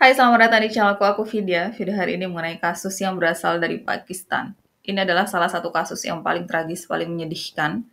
Hai, selamat datang di channelku, aku Vidya. Video hari ini mengenai kasus yang berasal dari Pakistan. Ini adalah salah satu kasus yang paling tragis, paling menyedihkan.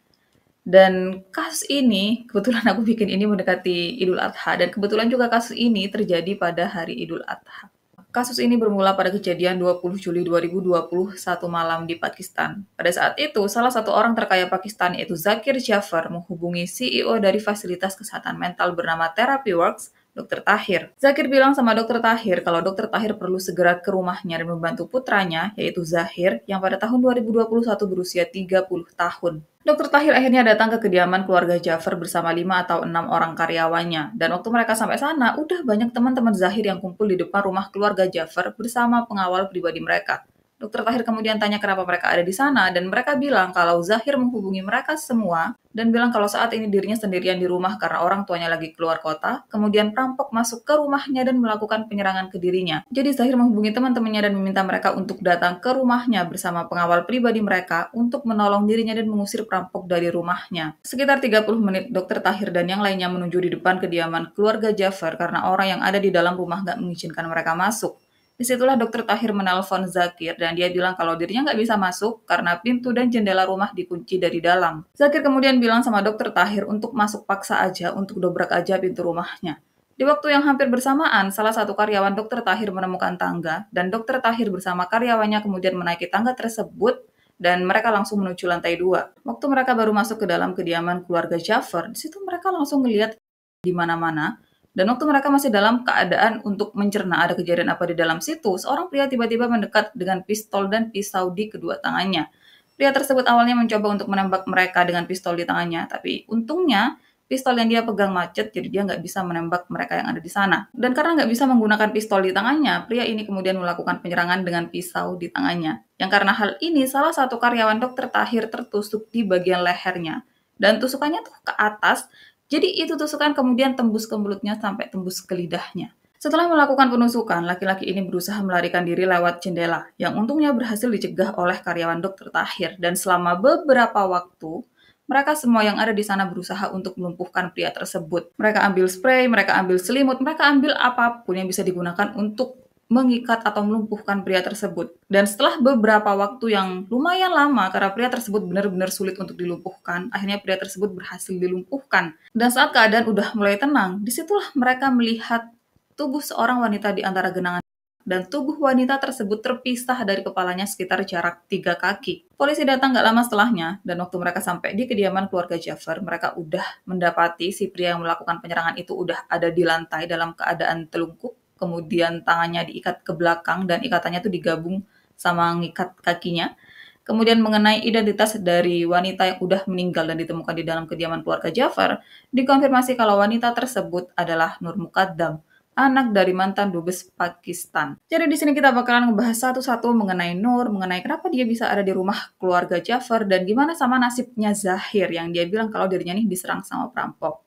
Dan kasus ini, kebetulan aku bikin ini mendekati Idul Adha, dan kebetulan juga kasus ini terjadi pada hari Idul Adha. Kasus ini bermula pada kejadian 20 Juli 2021 malam di Pakistan. Pada saat itu, salah satu orang terkaya Pakistan yaitu Zakir Jafar menghubungi CEO dari fasilitas kesehatan mental bernama Therapy Works Dr. Tahir. Zakir bilang sama Dr. Tahir kalau Dr. Tahir perlu segera ke rumahnya dan membantu putranya, yaitu Zahir, yang pada tahun 2021 berusia 30 tahun. Dr. Tahir akhirnya datang ke kediaman keluarga Jafar bersama lima atau enam orang karyawannya. Dan waktu mereka sampai sana, udah banyak teman-teman Zahir yang kumpul di depan rumah keluarga Jafar bersama pengawal pribadi mereka. Dokter Tahir kemudian tanya kenapa mereka ada di sana dan mereka bilang kalau Zahir menghubungi mereka semua dan bilang kalau saat ini dirinya sendirian di rumah karena orang tuanya lagi keluar kota, kemudian perampok masuk ke rumahnya dan melakukan penyerangan ke dirinya. Jadi Zahir menghubungi teman-temannya dan meminta mereka untuk datang ke rumahnya bersama pengawal pribadi mereka untuk menolong dirinya dan mengusir perampok dari rumahnya. Sekitar 30 menit Dokter Tahir dan yang lainnya menuju di depan kediaman keluarga Jafar karena orang yang ada di dalam rumah gak mengizinkan mereka masuk. Di situlah dokter Tahir menelpon Zakir dan dia bilang kalau dirinya nggak bisa masuk karena pintu dan jendela rumah dikunci dari dalam. Zakir kemudian bilang sama dokter Tahir untuk masuk paksa aja untuk dobrak aja pintu rumahnya. Di waktu yang hampir bersamaan, salah satu karyawan dokter Tahir menemukan tangga dan dokter Tahir bersama karyawannya kemudian menaiki tangga tersebut dan mereka langsung menuju lantai dua. Waktu mereka baru masuk ke dalam kediaman keluarga Jafar, di situ mereka langsung melihat di mana-mana dan waktu mereka masih dalam keadaan untuk mencerna ada kejadian apa di dalam situ, seorang pria tiba-tiba mendekat dengan pistol dan pisau di kedua tangannya. Pria tersebut awalnya mencoba untuk menembak mereka dengan pistol di tangannya, tapi untungnya pistol yang dia pegang macet, jadi dia nggak bisa menembak mereka yang ada di sana. Dan karena nggak bisa menggunakan pistol di tangannya, pria ini kemudian melakukan penyerangan dengan pisau di tangannya. Yang karena hal ini, salah satu karyawan dokter Tahir tertusuk di bagian lehernya. Dan tusukannya tuh ke atas, jadi itu tusukan kemudian tembus ke mulutnya sampai tembus ke lidahnya. Setelah melakukan penusukan, laki-laki ini berusaha melarikan diri lewat jendela, yang untungnya berhasil dicegah oleh karyawan dokter Tahir. Dan selama beberapa waktu, mereka semua yang ada di sana berusaha untuk melumpuhkan pria tersebut. Mereka ambil spray, mereka ambil selimut, mereka ambil apa pun yang bisa digunakan untuk mengikat atau melumpuhkan pria tersebut. Dan setelah beberapa waktu yang lumayan lama karena pria tersebut benar-benar sulit untuk dilumpuhkan, akhirnya pria tersebut berhasil dilumpuhkan. Dan saat keadaan udah mulai tenang, di situlah mereka melihat tubuh seorang wanita di antara genangan dan tubuh wanita tersebut terpisah dari kepalanya sekitar jarak tiga kaki. Polisi datang gak lama setelahnya, dan waktu mereka sampai di kediaman keluarga Jafar, mereka udah mendapati si pria yang melakukan penyerangan itu udah ada di lantai dalam keadaan telungkup kemudian tangannya diikat ke belakang dan ikatannya itu digabung sama ngikat kakinya. Kemudian mengenai identitas dari wanita yang udah meninggal dan ditemukan di dalam kediaman keluarga Jafar, dikonfirmasi kalau wanita tersebut adalah Nur Mukaddam, anak dari mantan dubes Pakistan. Jadi di sini kita bakalan ngebahas satu-satu mengenai Nur, mengenai kenapa dia bisa ada di rumah keluarga Jafar dan gimana sama nasibnya Zahir yang dia bilang kalau dirinya nih diserang sama perampok.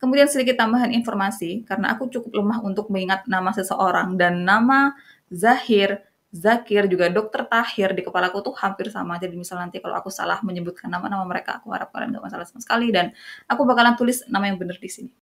Kemudian sedikit tambahan informasi, karena aku cukup lemah untuk mengingat nama seseorang dan nama Zahir, Zakir, juga Dokter Tahir di kepala aku tuh hampir sama. Jadi misal nanti kalau aku salah menyebutkan nama-nama mereka, aku harap kalian gak masalah sama sekali dan aku bakalan tulis nama yang benar di sini.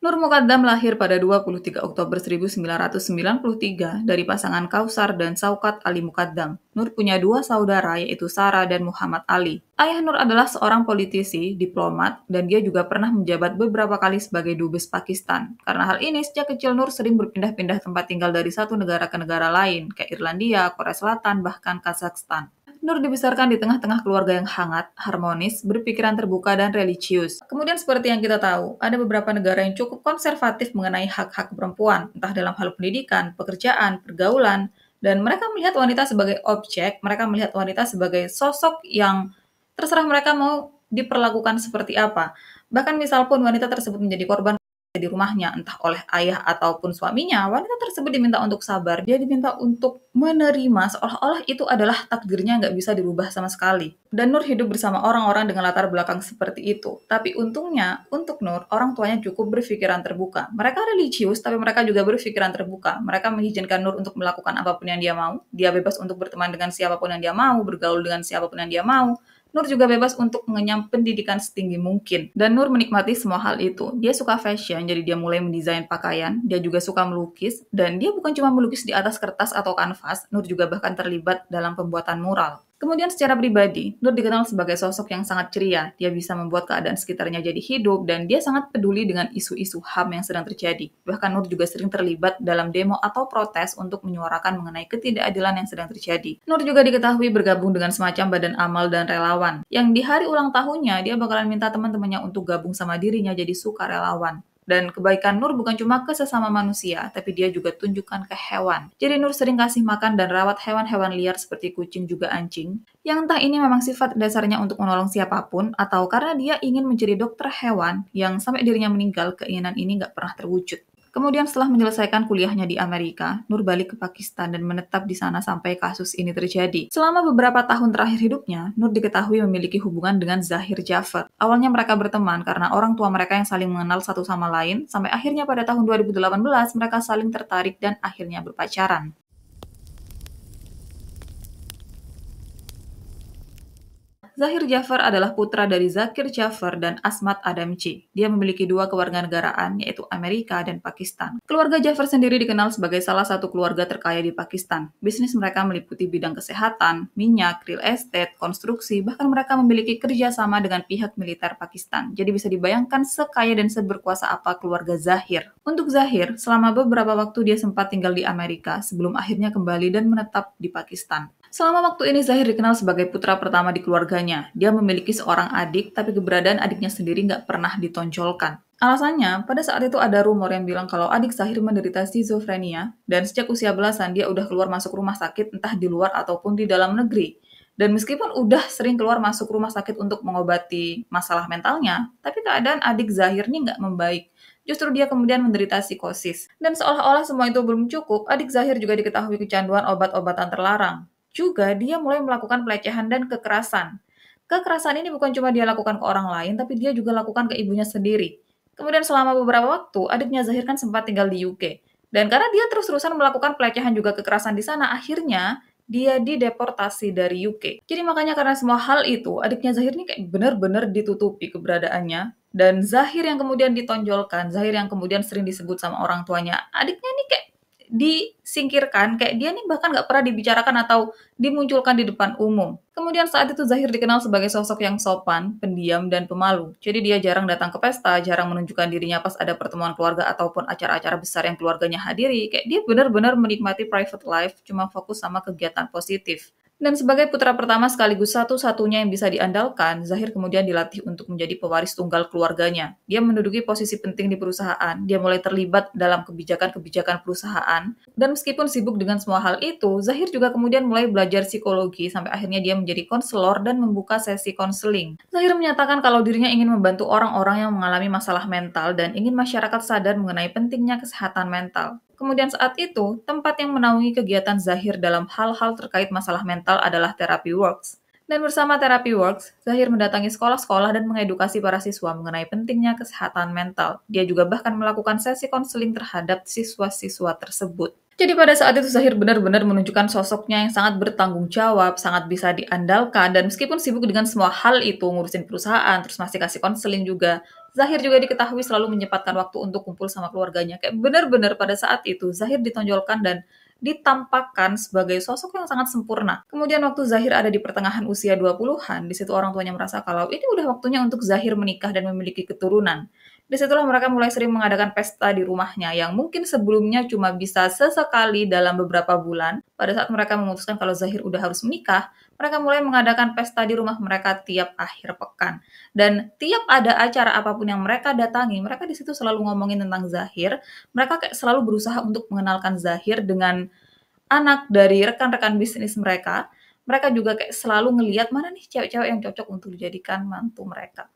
Nur Mukaddam lahir pada 23 Oktober 1993 dari pasangan Kausar dan Saukat Ali Mukaddam. Nur punya dua saudara yaitu Sarah dan Muhammad Ali. Ayah Nur adalah seorang politisi, diplomat, dan dia juga pernah menjabat beberapa kali sebagai dubes Pakistan. Karena hal ini, sejak kecil Nur sering berpindah-pindah tempat tinggal dari satu negara ke negara lain, kayak Irlandia, Korea Selatan, bahkan Kazakhstan. Nur dibesarkan di tengah-tengah keluarga yang hangat, harmonis, berpikiran terbuka, dan religius. Kemudian seperti yang kita tahu, ada beberapa negara yang cukup konservatif mengenai hak-hak perempuan, entah dalam hal pendidikan, pekerjaan, pergaulan, dan mereka melihat wanita sebagai objek, mereka melihat wanita sebagai sosok yang terserah mereka mau diperlakukan seperti apa. Bahkan misal pun wanita tersebut menjadi korban di rumahnya, entah oleh ayah ataupun suaminya, wanita tersebut diminta untuk sabar. Dia diminta untuk menerima seolah-olah itu adalah takdirnya nggak bisa dirubah sama sekali. Dan Nur hidup bersama orang-orang dengan latar belakang seperti itu. Tapi untungnya, untuk Nur, orang tuanya cukup berpikiran terbuka. Mereka religius, tapi mereka juga berpikiran terbuka. Mereka mengizinkan Nur untuk melakukan apa pun yang dia mau. Dia bebas untuk berteman dengan siapa pun yang dia mau, bergaul dengan siapa pun yang dia mau, Nur juga bebas untuk mengenyam pendidikan setinggi mungkin. Dan Nur menikmati semua hal itu. Dia suka fashion, jadi dia mulai mendesain pakaian. Dia juga suka melukis. Dan dia bukan cuma melukis di atas kertas atau kanvas, Nur juga bahkan terlibat dalam pembuatan mural. Kemudian secara pribadi, Nur dikenal sebagai sosok yang sangat ceria. Dia bisa membuat keadaan sekitarnya jadi hidup dan dia sangat peduli dengan isu-isu HAM yang sedang terjadi. Bahkan Nur juga sering terlibat dalam demo atau protes untuk menyuarakan mengenai ketidakadilan yang sedang terjadi. Nur juga diketahui bergabung dengan semacam badan amal dan relawan. Yang di hari ulang tahunnya, dia bakalan minta teman-temannya untuk gabung sama dirinya jadi sukarelawan. Dan kebaikan Nur bukan cuma ke sesama manusia, tapi dia juga tunjukkan ke hewan. Jadi Nur sering kasih makan dan rawat hewan-hewan liar seperti kucing juga anjing, yang entah ini memang sifat dasarnya untuk menolong siapa pun, atau karena dia ingin menjadi dokter hewan yang sampai dirinya meninggal, keinginan ini nggak pernah terwujud. Kemudian setelah menyelesaikan kuliahnya di Amerika, Nur balik ke Pakistan dan menetap di sana sampai kasus ini terjadi. Selama beberapa tahun terakhir hidupnya, Nur diketahui memiliki hubungan dengan Zahir Jafar. Awalnya mereka berteman karena orang tua mereka yang saling mengenal satu sama lain, sampai akhirnya pada tahun 2018 mereka saling tertarik dan akhirnya berpacaran. Zahir Jafar adalah putra dari Zakir Jafar dan Asmat Adamci. Dia memiliki dua kewarganegaraan, yaitu Amerika dan Pakistan. Keluarga Jafar sendiri dikenal sebagai salah satu keluarga terkaya di Pakistan. Bisnis mereka meliputi bidang kesehatan, minyak, real estate, konstruksi, bahkan mereka memiliki kerjasama dengan pihak militer Pakistan. Jadi bisa dibayangkan sekaya dan seberkuasa apa keluarga Zahir. Untuk Zahir, selama beberapa waktu dia sempat tinggal di Amerika sebelum akhirnya kembali dan menetap di Pakistan. Selama waktu ini Zahir dikenal sebagai putra pertama di keluarganya. Dia memiliki seorang adik, tapi keberadaan adiknya sendiri nggak pernah ditonjolkan. Alasannya, pada saat itu ada rumor yang bilang kalau adik Zahir menderita schizofrenia, dan sejak usia belasan dia udah keluar masuk rumah sakit entah di luar ataupun di dalam negeri. Dan meskipun udah sering keluar masuk rumah sakit untuk mengobati masalah mentalnya, tapi keadaan adik Zahir ini nggak membaik. Justru dia kemudian menderita psikosis. Dan seolah-olah semua itu belum cukup, adik Zahir juga diketahui kecanduan obat-obatan terlarang. Juga dia mulai melakukan pelecehan dan kekerasan. Kekerasan ini bukan cuma dia lakukan ke orang lain, tapi dia juga lakukan ke ibunya sendiri. Kemudian selama beberapa waktu, adiknya Zahir kan sempat tinggal di UK. Dan karena dia terus-terusan melakukan pelecehan juga kekerasan di sana, akhirnya dia dideportasi dari UK. Jadi makanya karena semua hal itu, adiknya Zahir ini kayak benar-benar ditutupi keberadaannya. Dan Zahir yang kemudian ditonjolkan, Zahir yang kemudian sering disebut sama orang tuanya, adiknya ini kayak disingkirkan, kayak dia nih bahkan nggak pernah dibicarakan atau dimunculkan di depan umum. Kemudian saat itu Zahir dikenal sebagai sosok yang sopan, pendiam, dan pemalu. Jadi dia jarang datang ke pesta, jarang menunjukkan dirinya pas ada pertemuan keluarga ataupun acara-acara besar yang keluarganya hadiri. Kayak dia benar-benar menikmati private life, cuma fokus sama kegiatan positif. Dan sebagai putra pertama sekaligus satu-satunya yang bisa diandalkan, Zahir kemudian dilatih untuk menjadi pewaris tunggal keluarganya. Dia menduduki posisi penting di perusahaan, dia mulai terlibat dalam kebijakan-kebijakan perusahaan, dan meskipun sibuk dengan semua hal itu, Zahir juga kemudian mulai belajar psikologi sampai akhirnya dia menjadi konselor dan membuka sesi konseling. Zahir menyatakan kalau dirinya ingin membantu orang-orang yang mengalami masalah mental dan ingin masyarakat sadar mengenai pentingnya kesehatan mental. Kemudian saat itu, tempat yang menaungi kegiatan Zahir dalam hal-hal terkait masalah mental adalah Therapy Works. Dan bersama Therapy Works, Zahir mendatangi sekolah-sekolah dan mengedukasi para siswa mengenai pentingnya kesehatan mental. Dia juga bahkan melakukan sesi konseling terhadap siswa-siswa tersebut. Jadi pada saat itu Zahir benar-benar menunjukkan sosoknya yang sangat bertanggung jawab, sangat bisa diandalkan, dan meskipun sibuk dengan semua hal itu, ngurusin perusahaan, terus masih kasih konseling juga, Zahir juga diketahui selalu menyempatkan waktu untuk kumpul sama keluarganya. Kayak benar-benar pada saat itu, Zahir ditonjolkan dan ditampakkan sebagai sosok yang sangat sempurna. Kemudian waktu Zahir ada di pertengahan usia 20-an, di situ orang tuanya merasa kalau ini udah waktunya untuk Zahir menikah dan memiliki keturunan. Di situlah mereka mulai sering mengadakan pesta di rumahnya yang mungkin sebelumnya cuma bisa sesekali dalam beberapa bulan. Pada saat mereka memutuskan kalau Zahir udah harus menikah, mereka mulai mengadakan pesta di rumah mereka tiap akhir pekan. Dan tiap ada acara apa pun yang mereka datangi, mereka di situ selalu ngomongin tentang Zahir. Mereka kayak selalu berusaha untuk mengenalkan Zahir dengan anak dari rekan-rekan bisnis mereka. Mereka juga kayak selalu ngeliat mana nih cewek-cewek yang cocok untuk dijadikan mantu mereka.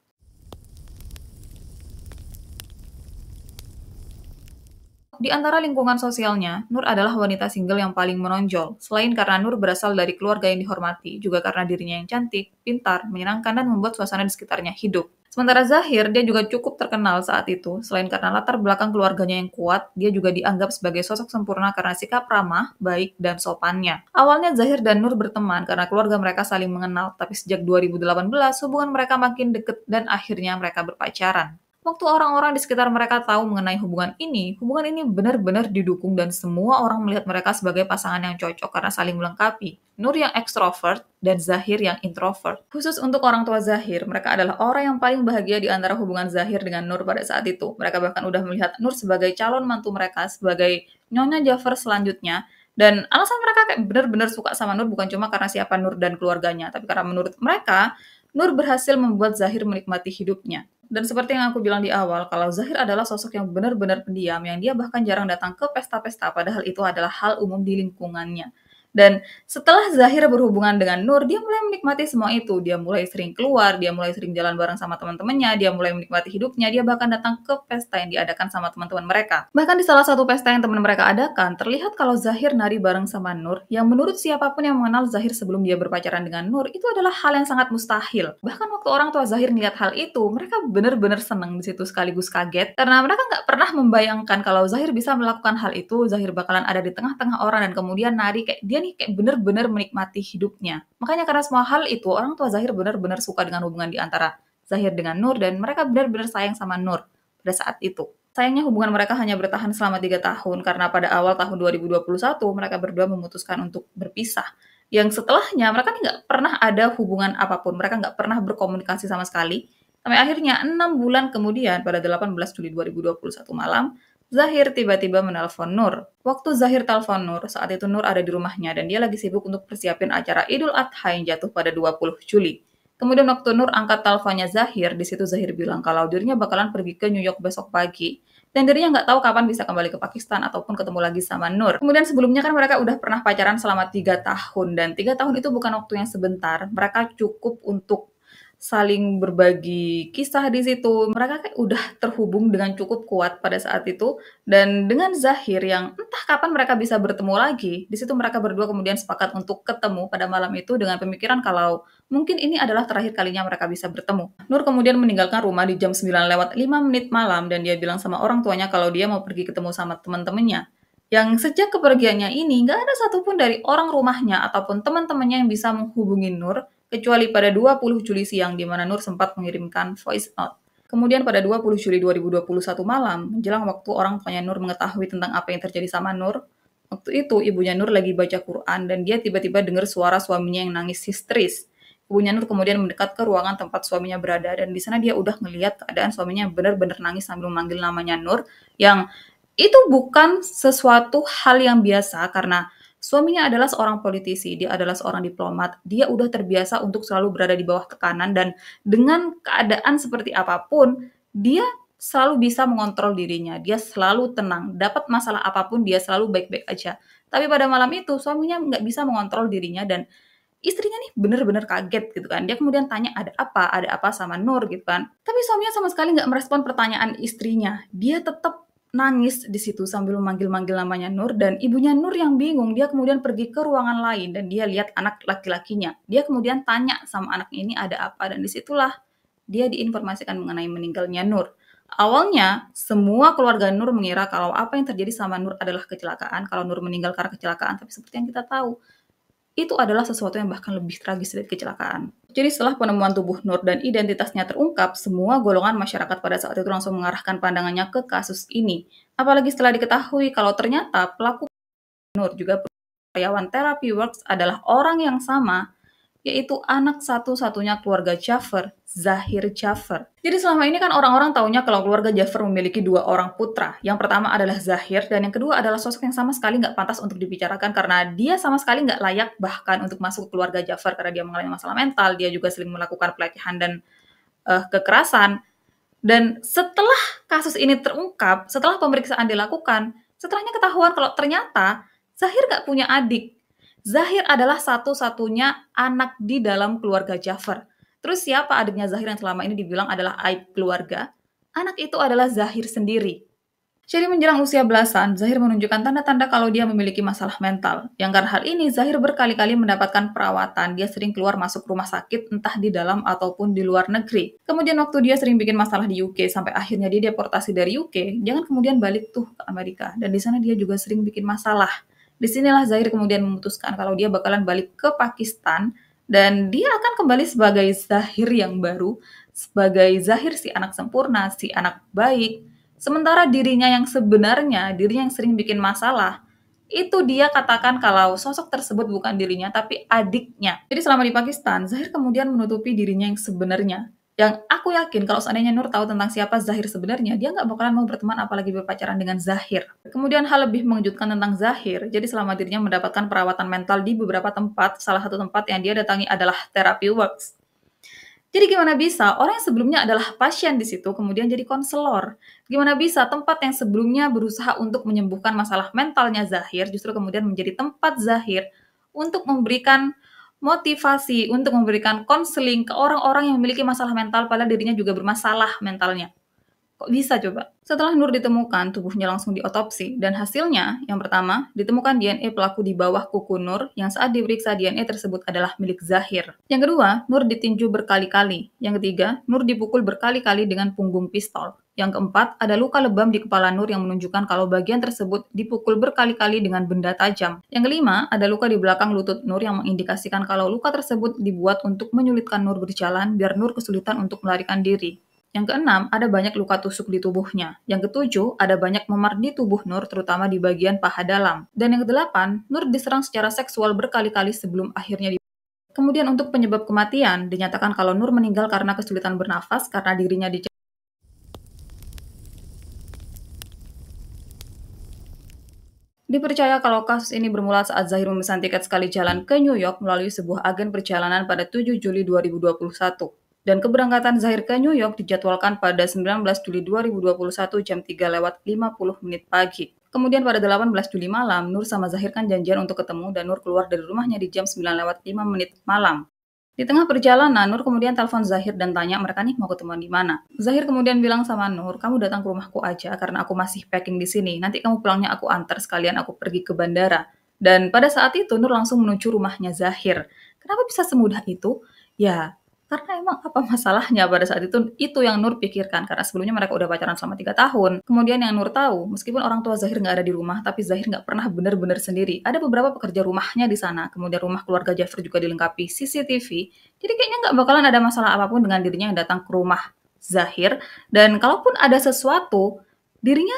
Di antara lingkungan sosialnya, Nur adalah wanita single yang paling menonjol. Selain karena Nur berasal dari keluarga yang dihormati, juga karena dirinya yang cantik, pintar, menyenangkan, dan membuat suasana di sekitarnya hidup. Sementara Zahir, dia juga cukup terkenal saat itu, selain karena latar belakang keluarganya yang kuat, dia juga dianggap sebagai sosok sempurna karena sikap ramah, baik, dan sopannya. Awalnya Zahir dan Nur berteman karena keluarga mereka saling mengenal, tapi sejak 2018 hubungan mereka makin dekat dan akhirnya mereka berpacaran. Waktu orang-orang di sekitar mereka tahu mengenai hubungan ini, hubungan ini benar-benar didukung dan semua orang melihat mereka sebagai pasangan yang cocok karena saling melengkapi. Nur yang ekstrovert dan Zahir yang introvert. Khusus untuk orang tua Zahir, mereka adalah orang yang paling bahagia di antara hubungan Zahir dengan Nur pada saat itu. Mereka bahkan udah melihat Nur sebagai calon mantu mereka, sebagai Nyonya Jafar selanjutnya, dan alasan mereka kayak benar-benar suka sama Nur bukan cuma karena siapa Nur dan keluarganya, tapi karena menurut mereka, Nur berhasil membuat Zahir menikmati hidupnya. Dan seperti yang aku bilang di awal, kalau Zahir adalah sosok yang benar-benar pendiam, yang dia bahkan jarang datang ke pesta-pesta, padahal itu adalah hal umum di lingkungannya. Dan setelah Zahir berhubungan dengan Nur, dia mulai menikmati semua itu. Dia mulai sering keluar, dia mulai sering jalan bareng sama teman-temannya, dia mulai menikmati hidupnya, dia bahkan datang ke pesta yang diadakan sama teman-teman mereka. Bahkan di salah satu pesta yang teman mereka adakan, terlihat kalau Zahir nari bareng sama Nur, yang menurut siapa pun yang mengenal Zahir sebelum dia berpacaran dengan Nur, itu adalah hal yang sangat mustahil. Bahkan waktu orang tua Zahir melihat hal itu, mereka benar-benar senang di situ sekaligus kaget, karena mereka nggak pernah membayangkan kalau Zahir bisa melakukan hal itu, Zahir bakalan ada di tengah-tengah orang dan kemudian nari kayak dia nih kayak bener-bener menikmati hidupnya. Makanya karena semua hal itu, orang tua Zahir benar-benar suka dengan hubungan di antara Zahir dengan Nur dan mereka benar-benar sayang sama Nur pada saat itu. Sayangnya hubungan mereka hanya bertahan selama tiga tahun karena pada awal tahun 2021 mereka berdua memutuskan untuk berpisah. Yang setelahnya mereka nggak pernah ada hubungan apa pun, mereka nggak pernah berkomunikasi sama sekali. Sampai akhirnya enam bulan kemudian pada 18 Juli 2021 malam, Zahir tiba-tiba menelpon Nur. Waktu Zahir telepon Nur, saat itu Nur ada di rumahnya dan dia lagi sibuk untuk persiapin acara Idul Adha yang jatuh pada 20 Juli. Kemudian waktu Nur angkat teleponnya Zahir, di situ Zahir bilang kalau dirinya bakalan pergi ke New York besok pagi dan dirinya nggak tahu kapan bisa kembali ke Pakistan ataupun ketemu lagi sama Nur. Kemudian sebelumnya kan mereka udah pernah pacaran selama tiga tahun dan tiga tahun itu bukan waktu yang sebentar. Mereka cukup untuk saling berbagi kisah di situ. Mereka kayak udah terhubung dengan cukup kuat pada saat itu dan dengan Zahir yang entah kapan mereka bisa bertemu lagi. Di situ mereka berdua kemudian sepakat untuk ketemu pada malam itu dengan pemikiran kalau mungkin ini adalah terakhir kalinya mereka bisa bertemu. Nur kemudian meninggalkan rumah di jam 9 lewat 5 menit malam dan dia bilang sama orang tuanya kalau dia mau pergi ketemu sama teman-temannya yang sejak kepergiannya ini nggak ada satupun dari orang rumahnya ataupun teman-temannya yang bisa menghubungi Nur kecuali pada 20 Juli siang di mana Nur sempat mengirimkan voice note. Kemudian pada 20 Juli 2021 malam, menjelang waktu orang tuanya Nur mengetahui tentang apa yang terjadi sama Nur, waktu itu ibunya Nur lagi baca Quran dan dia tiba-tiba dengar suara suaminya yang nangis histeris. Ibunya Nur kemudian mendekat ke ruangan tempat suaminya berada dan di sana dia udah ngeliat keadaan suaminya benar-benar nangis sambil memanggil namanya Nur yang itu bukan sesuatu hal yang biasa karena Suaminya adalah seorang politisi, dia adalah seorang diplomat, dia udah terbiasa untuk selalu berada di bawah tekanan dan dengan keadaan seperti apa pun, dia selalu bisa mengontrol dirinya, dia selalu tenang, dapat masalah apa pun dia selalu baik-baik aja. Tapi pada malam itu suaminya nggak bisa mengontrol dirinya dan istrinya nih bener-bener kaget gitu kan. Dia kemudian tanya ada apa, ada apa sama Nur gitu kan. Tapi suaminya sama sekali nggak merespon pertanyaan istrinya. Dia tetap nangis di situ sambil memanggil-manggil namanya Nur dan ibunya Nur yang bingung. Dia kemudian pergi ke ruangan lain dan dia lihat anak laki-lakinya. Dia kemudian tanya sama anak ini ada apa? Dan di situlah dia diinformasikan mengenai meninggalnya Nur. Awalnya semua keluarga Nur mengira kalau apa yang terjadi sama Nur adalah kecelakaan kalau Nur meninggal karena kecelakaan. Tapi seperti yang kita tahu itu adalah sesuatu yang bahkan lebih tragis dari kecelakaan. Jadi setelah penemuan tubuh Nur dan identitasnya terungkap, semua golongan masyarakat pada saat itu langsung mengarahkan pandangannya ke kasus ini. Apalagi setelah diketahui kalau ternyata pelaku Nur juga karyawan Therapy Works adalah orang yang sama yaitu anak satu-satunya keluarga Jafar, Zahir Jafar. Jadi selama ini kan orang-orang taunya kalau keluarga Jafar memiliki dua orang putra. Yang pertama adalah Zahir, dan yang kedua adalah sosok yang sama sekali nggak pantas untuk dibicarakan karena dia sama sekali nggak layak bahkan untuk masuk ke keluarga Jafar karena dia mengalami masalah mental, dia juga sering melakukan pelecehan dan uh, kekerasan. Dan setelah kasus ini terungkap, setelah pemeriksaan dilakukan, setelahnya ketahuan kalau ternyata Zahir nggak punya adik. Zahir adalah satu-satunya anak di dalam keluarga Jafar. Terus siapa adiknya Zahir yang selama ini dibilang adalah aib keluarga? Anak itu adalah Zahir sendiri. Jadi menjelang usia belasan, Zahir menunjukkan tanda-tanda kalau dia memiliki masalah mental. Yang karena hal ini, Zahir berkali-kali mendapatkan perawatan. Dia sering keluar masuk rumah sakit, entah di dalam ataupun di luar negeri. Kemudian waktu dia sering bikin masalah di UK, sampai akhirnya dia deportasi dari UK, jangan kemudian balik tuh ke Amerika. Dan di sana dia juga sering bikin masalah. Di sinilah Zahir kemudian memutuskan kalau dia bakalan balik ke Pakistan, dan dia akan kembali sebagai Zahir yang baru, sebagai Zahir si anak sempurna, si anak baik, Sementara dirinya yang sebenarnya, dirinya yang sering bikin masalah, itu dia katakan kalau sosok tersebut bukan dirinya, tapi adiknya. Jadi selama di Pakistan, Zahir kemudian menutupi dirinya yang sebenarnya. Yang aku yakin kalau seandainya Nur tahu tentang siapa Zahir sebenarnya, dia nggak bakalan mau berteman apalagi berpacaran dengan Zahir. Kemudian hal lebih mengejutkan tentang Zahir, jadi selama dirinya mendapatkan perawatan mental di beberapa tempat, salah satu tempat yang dia datangi adalah Therapy Works. Jadi gimana bisa orang yang sebelumnya adalah pasien di situ kemudian jadi konselor? Gimana bisa tempat yang sebelumnya berusaha untuk menyembuhkan masalah mentalnya Zahir justru kemudian menjadi tempat Zahir untuk memberikan motivasi, untuk memberikan konseling ke orang-orang yang memiliki masalah mental padahal dirinya juga bermasalah mentalnya. Kok bisa coba? Setelah Nur ditemukan, tubuhnya langsung diotopsi, dan hasilnya, yang pertama, ditemukan DNA pelaku di bawah kuku Nur, yang saat diperiksa DNA tersebut adalah milik Zahir. Yang kedua, Nur ditinju berkali-kali. Yang ketiga, Nur dipukul berkali-kali dengan punggung pistol. Yang keempat, ada luka lebam di kepala Nur yang menunjukkan kalau bagian tersebut dipukul berkali-kali dengan benda tajam. Yang kelima, ada luka di belakang lutut Nur yang mengindikasikan kalau luka tersebut dibuat untuk menyulitkan Nur berjalan biar Nur kesulitan untuk melarikan diri. Yang keenam, ada banyak luka tusuk di tubuhnya. Yang ketujuh, ada banyak memar di tubuh Nur, terutama di bagian paha dalam. Dan yang kedelapan, Nur diserang secara seksual berkali-kali sebelum akhirnya di Kemudian untuk penyebab kematian, dinyatakan kalau Nur meninggal karena kesulitan bernafas karena dirinya di Dipercaya kalau kasus ini bermula saat Zahir memesan tiket sekali jalan ke New York melalui sebuah agen perjalanan pada 7 Juli 2021 dan keberangkatan Zahir ke New York dijadwalkan pada 19 Juli 2021 jam 3 lewat 50 menit pagi. Kemudian pada 18 Juli malam, Nur sama Zahir kan janjian untuk ketemu dan Nur keluar dari rumahnya di jam 9 lewat 5 menit malam. Di tengah perjalanan, Nur kemudian telepon Zahir dan tanya mereka nih mau ketemuan di mana. Zahir kemudian bilang sama Nur, kamu datang ke rumahku aja karena aku masih packing di sini. Nanti kamu pulangnya aku antar sekalian aku pergi ke bandara. Dan pada saat itu Nur langsung menuju rumahnya Zahir. Kenapa bisa semudah itu? Ya, karena emang apa masalahnya pada saat itu, itu yang Nur pikirkan. Karena sebelumnya mereka udah pacaran selama tiga tahun. Kemudian yang Nur tahu, meskipun orang tua Zahir nggak ada di rumah, tapi Zahir nggak pernah benar-benar sendiri. Ada beberapa pekerja rumahnya di sana. Kemudian rumah keluarga Jafar juga dilengkapi CCTV. Jadi kayaknya nggak bakalan ada masalah apa pun dengan dirinya yang datang ke rumah Zahir. Dan kalaupun ada sesuatu, dirinya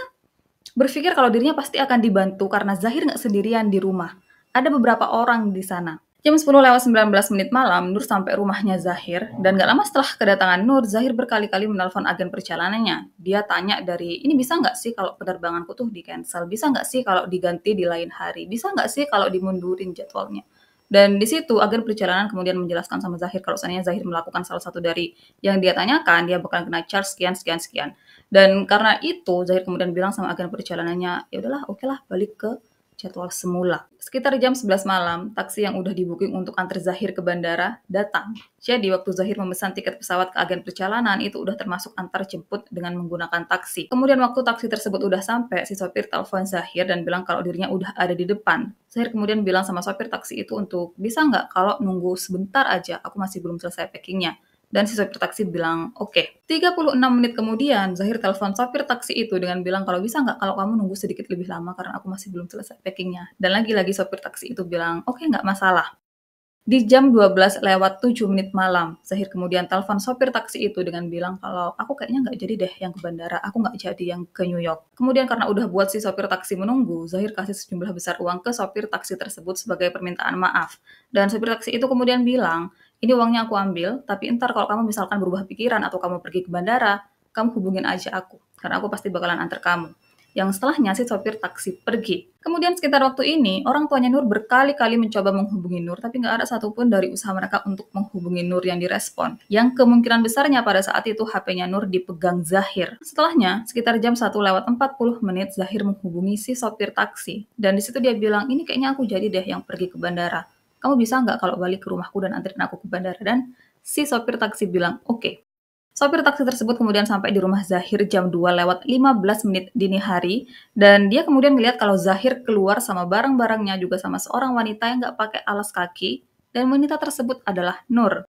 berpikir kalau dirinya pasti akan dibantu karena Zahir nggak sendirian di rumah. Ada beberapa orang di sana. Jam 10 lewat 19 menit malam, Nur sampai rumahnya Zahir, dan gak lama setelah kedatangan Nur, Zahir berkali-kali menelpon agen perjalanannya. Dia tanya dari, ini bisa nggak sih kalau penerbanganku tuh di cancel? Bisa nggak sih kalau diganti di lain hari? Bisa nggak sih kalau dimundurin jadwalnya? Dan di situ agen perjalanan kemudian menjelaskan sama Zahir kalau seandainya Zahir melakukan salah satu dari yang dia tanyakan, dia bakal kena charge sekian sekian sekian. Dan karena itu Zahir kemudian bilang sama agen perjalanannya, ya udahlah, oke lah balik ke jadwal semula. Sekitar jam 11 malam, taksi yang udah dibuking untuk antar Zahir ke bandara datang. Jadi waktu Zahir memesan tiket pesawat ke agen perjalanan itu udah termasuk antar jemput dengan menggunakan taksi. Kemudian waktu taksi tersebut udah sampai, si sopir telepon Zahir dan bilang kalau dirinya udah ada di depan. Zahir kemudian bilang sama sopir taksi itu untuk bisa nggak kalau nunggu sebentar aja, aku masih belum selesai packingnya. Dan si sopir taksi bilang, oke. Okay. 36 menit kemudian, Zahir telepon sopir taksi itu dengan bilang, kalau bisa nggak kalau kamu nunggu sedikit lebih lama karena aku masih belum selesai packingnya. Dan lagi-lagi sopir taksi itu bilang, oke okay, nggak masalah. Di jam 12 lewat 7 menit malam, Zahir kemudian telepon sopir taksi itu dengan bilang kalau aku kayaknya nggak jadi deh yang ke bandara, aku nggak jadi yang ke New York. Kemudian karena udah buat si sopir taksi menunggu, Zahir kasih sejumlah besar uang ke sopir taksi tersebut sebagai permintaan maaf. Dan sopir taksi itu kemudian bilang, ini uangnya aku ambil, tapi entar kalau kamu misalkan berubah pikiran atau kamu pergi ke bandara, kamu hubungin aja aku, karena aku pasti bakalan antar kamu. Yang setelahnya si sopir taksi pergi. Kemudian sekitar waktu ini, orang tuanya Nur berkali-kali mencoba menghubungi Nur, tapi nggak ada satupun dari usaha mereka untuk menghubungi Nur yang direspon. Yang kemungkinan besarnya pada saat itu HP-nya Nur dipegang Zahir. Setelahnya, sekitar jam 1 lewat 40 menit, Zahir menghubungi si sopir taksi. Dan di situ dia bilang, ini kayaknya aku jadi deh yang pergi ke bandara kamu bisa nggak kalau balik ke rumahku dan anterin aku ke bandara? Dan si sopir taksi bilang, oke. Okay. Sopir taksi tersebut kemudian sampai di rumah Zahir jam 2 lewat 15 menit dini hari dan dia kemudian melihat kalau Zahir keluar sama barang-barangnya juga sama seorang wanita yang nggak pakai alas kaki dan wanita tersebut adalah Nur.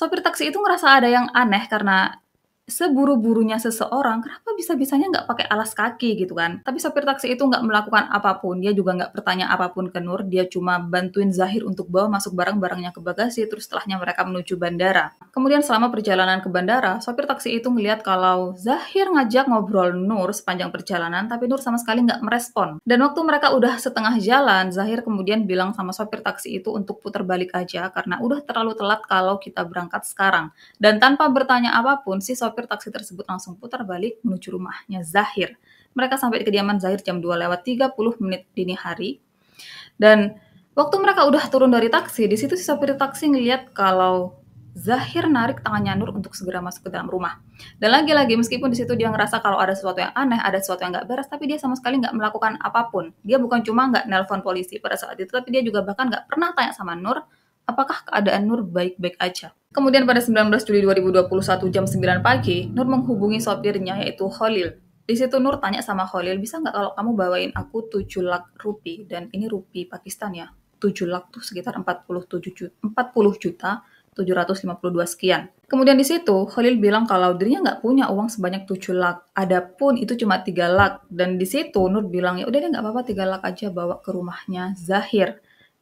Sopir taksi itu ngerasa ada yang aneh karena seburu-burunya seseorang, kenapa bisa-bisanya nggak pakai alas kaki gitu kan? Tapi sopir taksi itu nggak melakukan apa pun, dia juga nggak bertanya apa pun ke Nur, dia cuma bantuin Zahir untuk bawa masuk barang-barangnya ke bagasi, terus setelahnya mereka menuju bandara. Kemudian selama perjalanan ke bandara, sopir taksi itu ngeliat kalau Zahir ngajak ngobrol Nur sepanjang perjalanan, tapi Nur sama sekali nggak merespon. Dan waktu mereka udah setengah jalan, Zahir kemudian bilang sama sopir taksi itu untuk putar balik aja, karena udah terlalu telat kalau kita berangkat sekarang. Dan tanpa bertanya apa pun, si sopir sopir taksi tersebut langsung putar balik menuju rumahnya Zahir. Mereka sampai di kediaman Zahir jam 2 lewat 30 menit dini hari. Dan waktu mereka udah turun dari taksi, di situ si sopir taksi ngeliat kalau Zahir narik tangannya Nur untuk segera masuk ke dalam rumah. Dan lagi-lagi meskipun di situ dia ngerasa kalau ada sesuatu yang aneh, ada sesuatu yang nggak beres, tapi dia sama sekali nggak melakukan apa pun. Dia bukan cuma nggak nelpon polisi pada saat itu, tapi dia juga bahkan nggak pernah tanya sama Nur apakah keadaan Nur baik-baik aja. Kemudian pada 19 Juli 2021 jam 9 pagi, Nur menghubungi sopirnya yaitu Khalil. Di situ Nur tanya sama Khalil, bisa nggak kalau kamu bawain aku 7 lak rupi, dan ini rupi Pakistan ya. 7 lak tuh sekitar 47 juta, 40 juta 752 sekian. Kemudian di situ, Khalil bilang kalau dirinya nggak punya uang sebanyak 7 lak. Adapun itu cuma 3 lak. Dan di situ Nur bilang, ya udah deh nggak apa-apa 3 lak aja bawa ke rumahnya Zahir.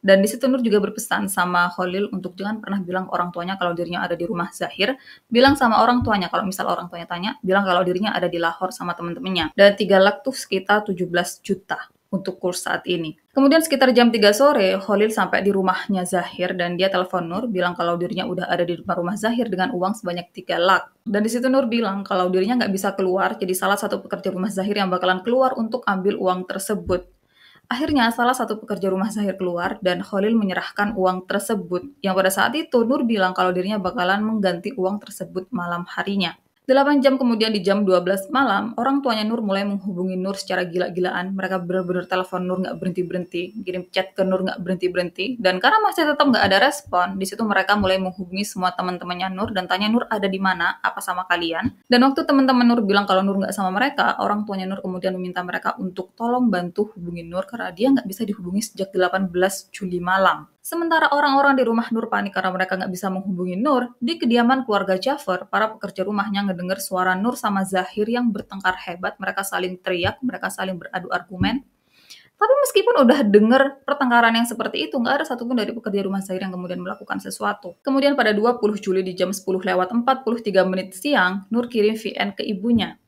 Dan di situ Nur juga berpesan sama Khalil untuk jangan pernah bilang orang tuanya kalau dirinya ada di rumah Zahir. Bilang sama orang tuanya, kalau misal orang tuanya tanya, bilang kalau dirinya ada di Lahore sama teman-temannya. Dan tiga lak tuh sekitar 17 juta untuk kurs saat ini. Kemudian sekitar jam 3 sore, Khalil sampai di rumahnya Zahir dan dia telepon Nur bilang kalau dirinya udah ada di rumah Zahir dengan uang sebanyak 3 lak. Dan di situ Nur bilang kalau dirinya nggak bisa keluar, jadi salah satu pekerja rumah Zahir yang bakalan keluar untuk ambil uang tersebut. Akhirnya salah satu pekerja rumah Zahir keluar dan Khalil menyerahkan uang tersebut. Yang pada saat itu Nur bilang kalau dirinya bakalan mengganti uang tersebut malam harinya. 8 jam kemudian di jam 12 malam, orang tuanya Nur mulai menghubungi Nur secara gila-gilaan. Mereka benar-benar telepon Nur nggak berhenti-berhenti, kirim chat ke Nur nggak berhenti-berhenti. Dan karena masih tetap nggak ada respon, di situ mereka mulai menghubungi semua teman-temannya Nur dan tanya Nur ada di mana, apa sama kalian. Dan waktu teman-teman Nur bilang kalau Nur nggak sama mereka, orang tuanya Nur kemudian meminta mereka untuk tolong bantu hubungi Nur karena dia nggak bisa dihubungi sejak 18 Juli malam. Sementara orang-orang di rumah Nur panik karena mereka nggak bisa menghubungi Nur, di kediaman keluarga Jafar, para pekerja rumahnya ngedengar suara Nur sama Zahir yang bertengkar hebat, mereka saling teriak, mereka saling beradu argumen. Tapi meskipun udah denger pertengkaran yang seperti itu, nggak ada satupun dari pekerja rumah Zahir yang kemudian melakukan sesuatu. Kemudian pada 20 Juli di jam 10 lewat 43 menit siang, Nur kirim VN ke ibunya.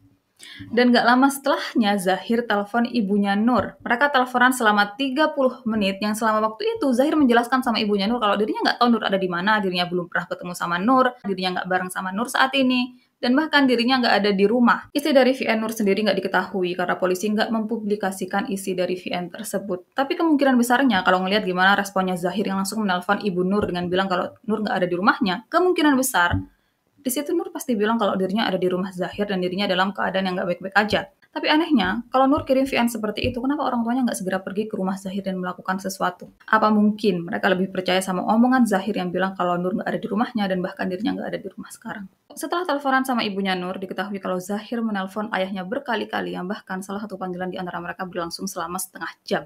Dan gak lama setelahnya Zahir telepon ibunya Nur. Mereka teleponan selama 30 menit yang selama waktu itu Zahir menjelaskan sama ibunya Nur kalau dirinya gak tahu Nur ada di mana, dirinya belum pernah ketemu sama Nur, dirinya gak bareng sama Nur saat ini, dan bahkan dirinya nggak ada di rumah. Isi dari VN Nur sendiri nggak diketahui karena polisi nggak mempublikasikan isi dari VN tersebut. Tapi kemungkinan besarnya kalau ngelihat gimana responnya Zahir yang langsung menelpon ibu Nur dengan bilang kalau Nur nggak ada di rumahnya, kemungkinan besar di situ Nur pasti bilang kalau dirinya ada di rumah Zahir dan dirinya dalam keadaan yang gak baik-baik aja. Tapi anehnya, kalau Nur kirim VN seperti itu, kenapa orang tuanya nggak segera pergi ke rumah Zahir dan melakukan sesuatu? Apa mungkin mereka lebih percaya sama omongan Zahir yang bilang kalau Nur nggak ada di rumahnya dan bahkan dirinya nggak ada di rumah sekarang? Setelah teleponan sama ibunya Nur, diketahui kalau Zahir menelpon ayahnya berkali-kali yang bahkan salah satu panggilan di antara mereka berlangsung selama setengah jam.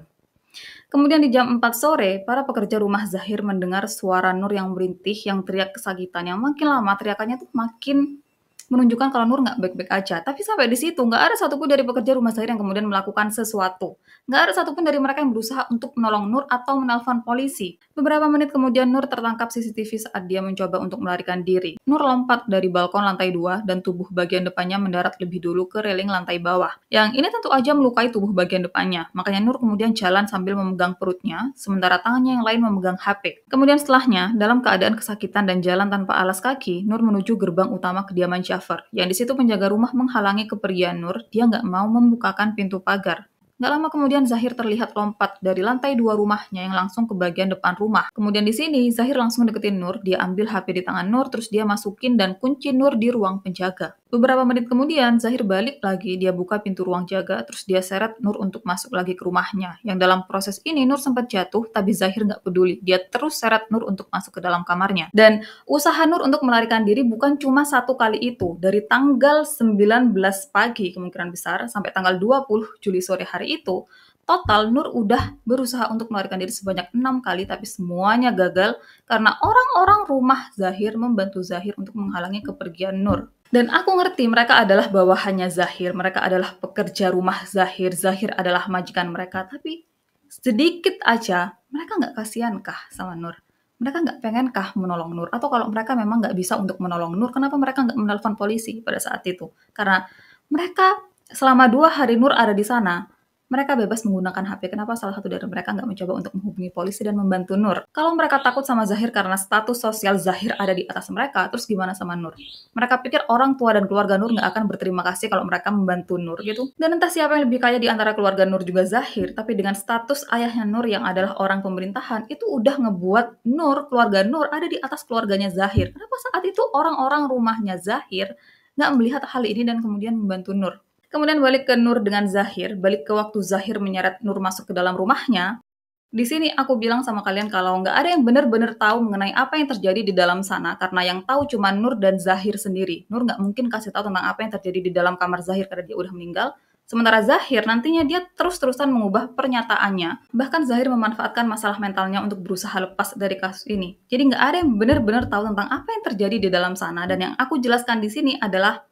Kemudian di jam 4 sore, para pekerja rumah Zahir mendengar suara Nur yang merintih, yang teriak kesakitan, yang makin lama teriakannya tuh makin menunjukkan kalau Nur nggak baik-baik aja. Tapi sampai di situ nggak ada satupun dari pekerja rumah Zahir yang kemudian melakukan sesuatu. Nggak ada satupun dari mereka yang berusaha untuk menolong Nur atau menelpon polisi. Beberapa menit kemudian Nur tertangkap CCTV saat dia mencoba untuk melarikan diri. Nur lompat dari balkon lantai dua dan tubuh bagian depannya mendarat lebih dulu ke reling lantai bawah. Yang ini tentu aja melukai tubuh bagian depannya. Makanya Nur kemudian jalan sambil memegang perutnya, sementara tangannya yang lain memegang HP. Kemudian setelahnya, dalam keadaan kesakitan dan jalan tanpa alas kaki, Nur menuju gerbang utama kediaman Jafar. Yang di situ penjaga rumah menghalangi kepergian Nur, dia nggak mau membukakan pintu pagar. Gak lama kemudian Zahir terlihat lompat dari lantai dua rumahnya yang langsung ke bagian depan rumah. Kemudian di sini Zahir langsung deketin Nur, dia ambil HP di tangan Nur, terus dia masukin dan kunci Nur di ruang penjaga. Beberapa menit kemudian Zahir balik lagi, dia buka pintu ruang jaga, terus dia seret Nur untuk masuk lagi ke rumahnya. Yang dalam proses ini Nur sempat jatuh, tapi Zahir nggak peduli. Dia terus seret Nur untuk masuk ke dalam kamarnya. Dan usaha Nur untuk melarikan diri bukan cuma satu kali itu. Dari tanggal 19 pagi kemungkinan besar sampai tanggal 20 Juli sore hari itu, total Nur udah berusaha untuk melarikan diri sebanyak enam kali, tapi semuanya gagal karena orang-orang rumah Zahir membantu Zahir untuk menghalangi kepergian Nur. Dan aku ngerti mereka adalah bawahannya Zahir, mereka adalah pekerja rumah Zahir, Zahir adalah majikan mereka, tapi sedikit aja mereka nggak kasihan kah sama Nur? Mereka nggak pengen kah menolong Nur? Atau kalau mereka memang nggak bisa untuk menolong Nur, kenapa mereka nggak menelpon polisi pada saat itu? Karena mereka selama dua hari Nur ada di sana, mereka bebas menggunakan HP. Kenapa salah satu dari mereka nggak mencoba untuk menghubungi polisi dan membantu Nur? Kalau mereka takut sama Zahir karena status sosial Zahir ada di atas mereka, terus gimana sama Nur? Mereka pikir orang tua dan keluarga Nur nggak akan berterima kasih kalau mereka membantu Nur gitu. Dan entah siapa yang lebih kaya di antara keluarga Nur juga Zahir, tapi dengan status ayahnya Nur yang adalah orang pemerintahan, itu udah ngebuat Nur, keluarga Nur ada di atas keluarganya Zahir. Kenapa saat itu orang-orang rumahnya Zahir nggak melihat hal ini dan kemudian membantu Nur? Kemudian balik ke Nur dengan Zahir, balik ke waktu Zahir menyeret Nur masuk ke dalam rumahnya. Di sini aku bilang sama kalian kalau nggak ada yang benar-benar tahu mengenai apa yang terjadi di dalam sana, karena yang tahu cuma Nur dan Zahir sendiri. Nur nggak mungkin kasih tahu tentang apa yang terjadi di dalam kamar Zahir karena dia udah meninggal. Sementara Zahir nantinya dia terus-terusan mengubah pernyataannya. Bahkan Zahir memanfaatkan masalah mentalnya untuk berusaha lepas dari kasus ini. Jadi nggak ada yang benar-benar tahu tentang apa yang terjadi di dalam sana. Dan yang aku jelaskan di sini adalah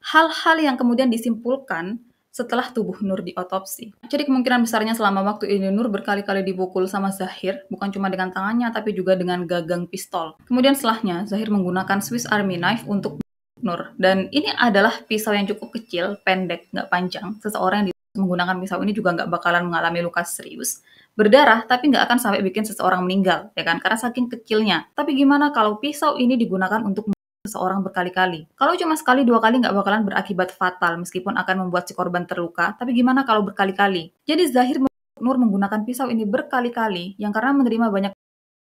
hal-hal yang kemudian disimpulkan setelah tubuh Nur diotopsi. Jadi kemungkinan besarnya selama waktu ini Nur berkali-kali dipukul sama Zahir, bukan cuma dengan tangannya tapi juga dengan gagang pistol. Kemudian setelahnya Zahir menggunakan Swiss Army knife untuk Nur. Dan ini adalah pisau yang cukup kecil, pendek, nggak panjang. Seseorang yang menggunakan pisau ini juga nggak bakalan mengalami luka serius. Berdarah, tapi nggak akan sampai bikin seseorang meninggal, ya kan? Karena saking kecilnya. Tapi gimana kalau pisau ini digunakan untuk seseorang berkali-kali. Kalau cuma sekali dua kali nggak bakalan berakibat fatal meskipun akan membuat si korban terluka, tapi gimana kalau berkali-kali? Jadi Zahir Nur menggunakan pisau ini berkali-kali yang karena menerima banyak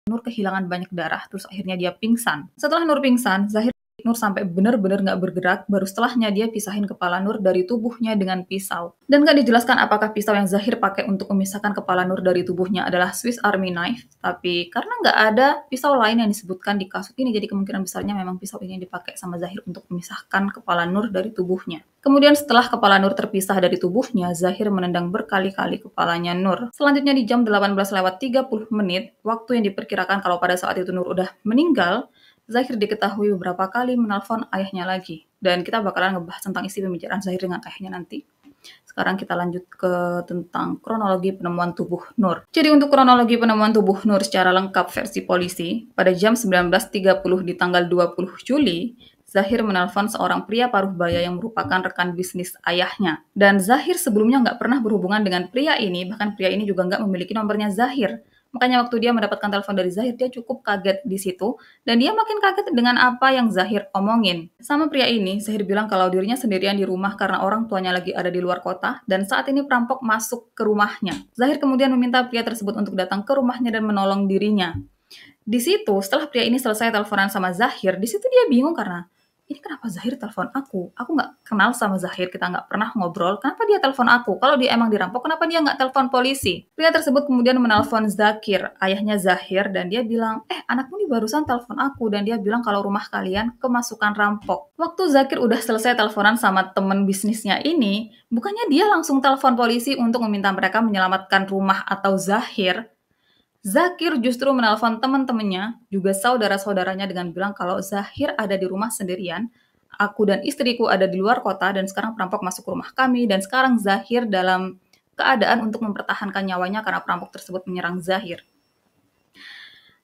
Nur kehilangan banyak darah, terus akhirnya dia pingsan. Setelah Nur pingsan, Zahir Nur sampai benar-benar nggak bergerak, baru setelahnya dia pisahin kepala Nur dari tubuhnya dengan pisau. Dan nggak dijelaskan apakah pisau yang Zahir pakai untuk memisahkan kepala Nur dari tubuhnya adalah Swiss Army knife, tapi karena nggak ada pisau lain yang disebutkan di kasus ini, jadi kemungkinan besarnya memang pisau ini dipakai sama Zahir untuk memisahkan kepala Nur dari tubuhnya. Kemudian setelah kepala Nur terpisah dari tubuhnya, Zahir menendang berkali-kali kepalanya Nur. Selanjutnya di jam 18 lewat 30 menit, waktu yang diperkirakan kalau pada saat itu Nur udah meninggal, Zahir diketahui beberapa kali menelpon ayahnya lagi. Dan kita bakalan ngebahas tentang isi pembicaraan Zahir dengan ayahnya nanti. Sekarang kita lanjut ke tentang kronologi penemuan tubuh Nur. Jadi untuk kronologi penemuan tubuh Nur secara lengkap versi polisi, pada jam 19.30 di tanggal 20 Juli, Zahir menelpon seorang pria paruh baya yang merupakan rekan bisnis ayahnya. Dan Zahir sebelumnya nggak pernah berhubungan dengan pria ini, bahkan pria ini juga nggak memiliki nomornya Zahir. Makanya waktu dia mendapatkan telepon dari Zahir, dia cukup kaget di situ. Dan dia makin kaget dengan apa yang Zahir omongin. Sama pria ini, Zahir bilang kalau dirinya sendirian di rumah karena orang tuanya lagi ada di luar kota. Dan saat ini perampok masuk ke rumahnya. Zahir kemudian meminta pria tersebut untuk datang ke rumahnya dan menolong dirinya. Di situ, setelah pria ini selesai teleponan sama Zahir, di situ dia bingung karena ini kenapa Zahir telepon aku? Aku nggak kenal sama Zahir, kita nggak pernah ngobrol. Kenapa dia telepon aku? Kalau dia emang dirampok, kenapa dia nggak telepon polisi? Pria tersebut kemudian menelpon Zakir, ayahnya Zahir, dan dia bilang, eh anakmu nih barusan telepon aku, dan dia bilang kalau rumah kalian kemasukan rampok. Waktu Zakir udah selesai teleponan sama temen bisnisnya ini, bukannya dia langsung telepon polisi untuk meminta mereka menyelamatkan rumah atau Zahir, Zakir justru menelpon teman-temannya, juga saudara-saudaranya dengan bilang kalau Zahir ada di rumah sendirian, aku dan istriku ada di luar kota dan sekarang perampok masuk ke rumah kami dan sekarang Zahir dalam keadaan untuk mempertahankan nyawanya karena perampok tersebut menyerang Zahir.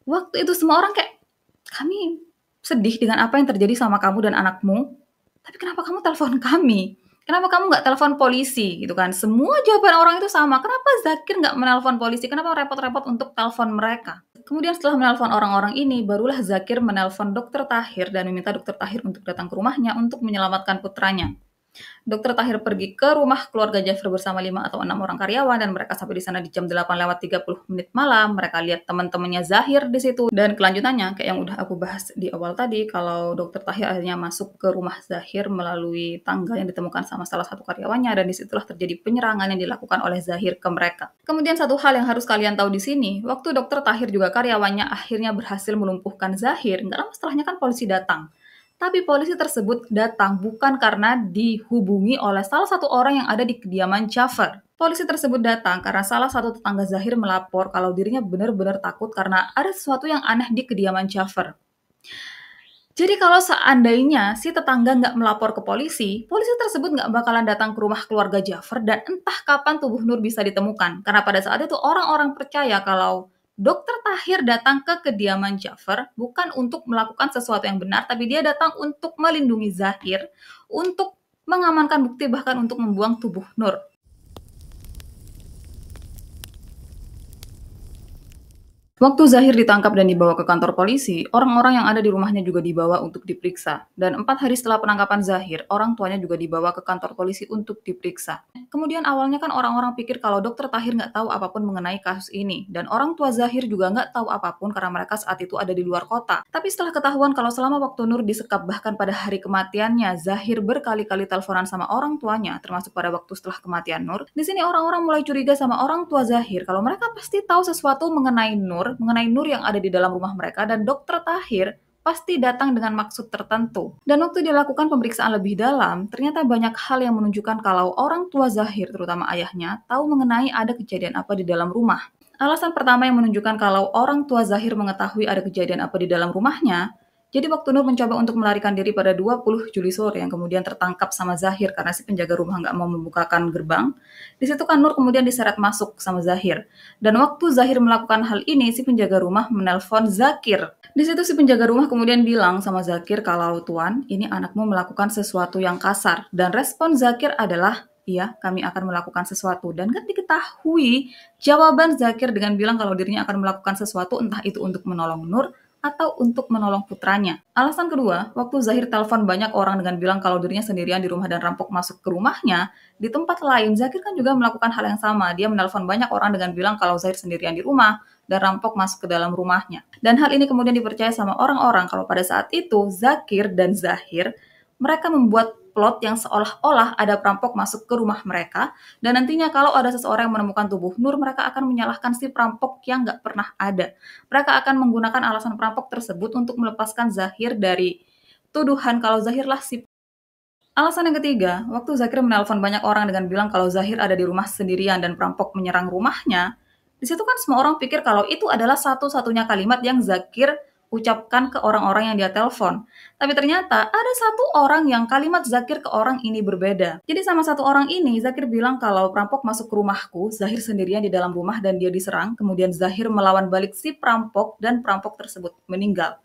Waktu itu semua orang kayak, kami sedih dengan apa yang terjadi sama kamu dan anakmu, tapi kenapa kamu telepon kami? Kenapa kamu nggak telepon polisi gitu kan? Semua jawaban orang itu sama. Kenapa Zakir nggak menelpon polisi? Kenapa repot-repot untuk telepon mereka? Kemudian setelah menelpon orang-orang ini, barulah Zakir menelpon dokter Tahir dan meminta dokter Tahir untuk datang ke rumahnya untuk menyelamatkan putranya. Dokter Tahir pergi ke rumah keluarga Jafar bersama 5 atau 6 orang karyawan dan mereka sampai di sana di jam 8 lewat 30 menit malam. Mereka lihat teman-temannya Zahir di situ dan kelanjutannya kayak yang udah aku bahas di awal tadi kalau Dokter Tahir akhirnya masuk ke rumah Zahir melalui tangga yang ditemukan sama salah satu karyawannya dan di situlah terjadi penyerangan yang dilakukan oleh Zahir ke mereka. Kemudian satu hal yang harus kalian tahu di sini, waktu Dokter Tahir juga karyawannya akhirnya berhasil melumpuhkan Zahir, nggak lama setelahnya kan polisi datang. Tapi polisi tersebut datang bukan karena dihubungi oleh salah satu orang yang ada di kediaman Jafar. Polisi tersebut datang karena salah satu tetangga Zahir melapor kalau dirinya benar-benar takut karena ada sesuatu yang aneh di kediaman Jafar. Jadi kalau seandainya si tetangga nggak melapor ke polisi, polisi tersebut nggak bakalan datang ke rumah keluarga Jafar dan entah kapan tubuh Nur bisa ditemukan. Karena pada saat itu orang-orang percaya kalau Dokter Tahir datang ke kediaman Jafar bukan untuk melakukan sesuatu yang benar, tapi dia datang untuk melindungi Zahir, untuk mengamankan bukti bahkan untuk membuang tubuh Nur. Waktu Zahir ditangkap dan dibawa ke kantor polisi, orang-orang yang ada di rumahnya juga dibawa untuk diperiksa. Dan empat hari setelah penangkapan Zahir, orang tuanya juga dibawa ke kantor polisi untuk diperiksa. Kemudian awalnya kan orang-orang pikir kalau dokter Tahir nggak tahu apa pun mengenai kasus ini. Dan orang tua Zahir juga nggak tahu apa pun karena mereka saat itu ada di luar kota. Tapi setelah ketahuan kalau selama waktu Nur disekap bahkan pada hari kematiannya, Zahir berkali-kali teleponan sama orang tuanya, termasuk pada waktu setelah kematian Nur. Di sini orang-orang mulai curiga sama orang tua Zahir kalau mereka pasti tahu sesuatu mengenai Nur mengenai Nur yang ada di dalam rumah mereka dan dokter Tahir pasti datang dengan maksud tertentu. Dan waktu dilakukan pemeriksaan lebih dalam, ternyata banyak hal yang menunjukkan kalau orang tua Zahir, terutama ayahnya, tahu mengenai ada kejadian apa di dalam rumah. Alasan pertama yang menunjukkan kalau orang tua Zahir mengetahui ada kejadian apa di dalam rumahnya jadi waktu Nur mencoba untuk melarikan diri pada 20 Juli sore yang kemudian tertangkap sama Zahir karena si penjaga rumah nggak mau membukakan gerbang, di situ kan Nur kemudian diseret masuk sama Zahir. Dan waktu Zahir melakukan hal ini, si penjaga rumah menelpon Zakir. Di situ si penjaga rumah kemudian bilang sama Zakir kalau Tuan, ini anakmu melakukan sesuatu yang kasar. Dan respon Zakir adalah, iya kami akan melakukan sesuatu. Dan kan diketahui jawaban Zakir dengan bilang kalau dirinya akan melakukan sesuatu entah itu untuk menolong Nur atau untuk menolong putranya. Alasan kedua, waktu Zahir telepon banyak orang dengan bilang kalau dirinya sendirian di rumah dan rampok masuk ke rumahnya, di tempat lain Zahir kan juga melakukan hal yang sama. Dia menelpon banyak orang dengan bilang kalau Zahir sendirian di rumah dan rampok masuk ke dalam rumahnya. Dan hal ini kemudian dipercaya sama orang-orang kalau pada saat itu Zakir dan Zahir mereka membuat plot yang seolah-olah ada perampok masuk ke rumah mereka, dan nantinya kalau ada seseorang yang menemukan tubuh Nur, mereka akan menyalahkan si perampok yang nggak pernah ada. Mereka akan menggunakan alasan perampok tersebut untuk melepaskan Zahir dari tuduhan kalau Zahirlah si Alasan yang ketiga, waktu Zakir menelpon banyak orang dengan bilang kalau Zahir ada di rumah sendirian dan perampok menyerang rumahnya, di situ kan semua orang pikir kalau itu adalah satu-satunya kalimat yang Zakir ucapkan ke orang-orang yang dia telepon. Tapi ternyata ada satu orang yang kalimat Zakir ke orang ini berbeda. Jadi sama satu orang ini, Zakir bilang kalau perampok masuk ke rumahku, Zahir sendirian di dalam rumah dan dia diserang, kemudian Zahir melawan balik si perampok dan perampok tersebut meninggal.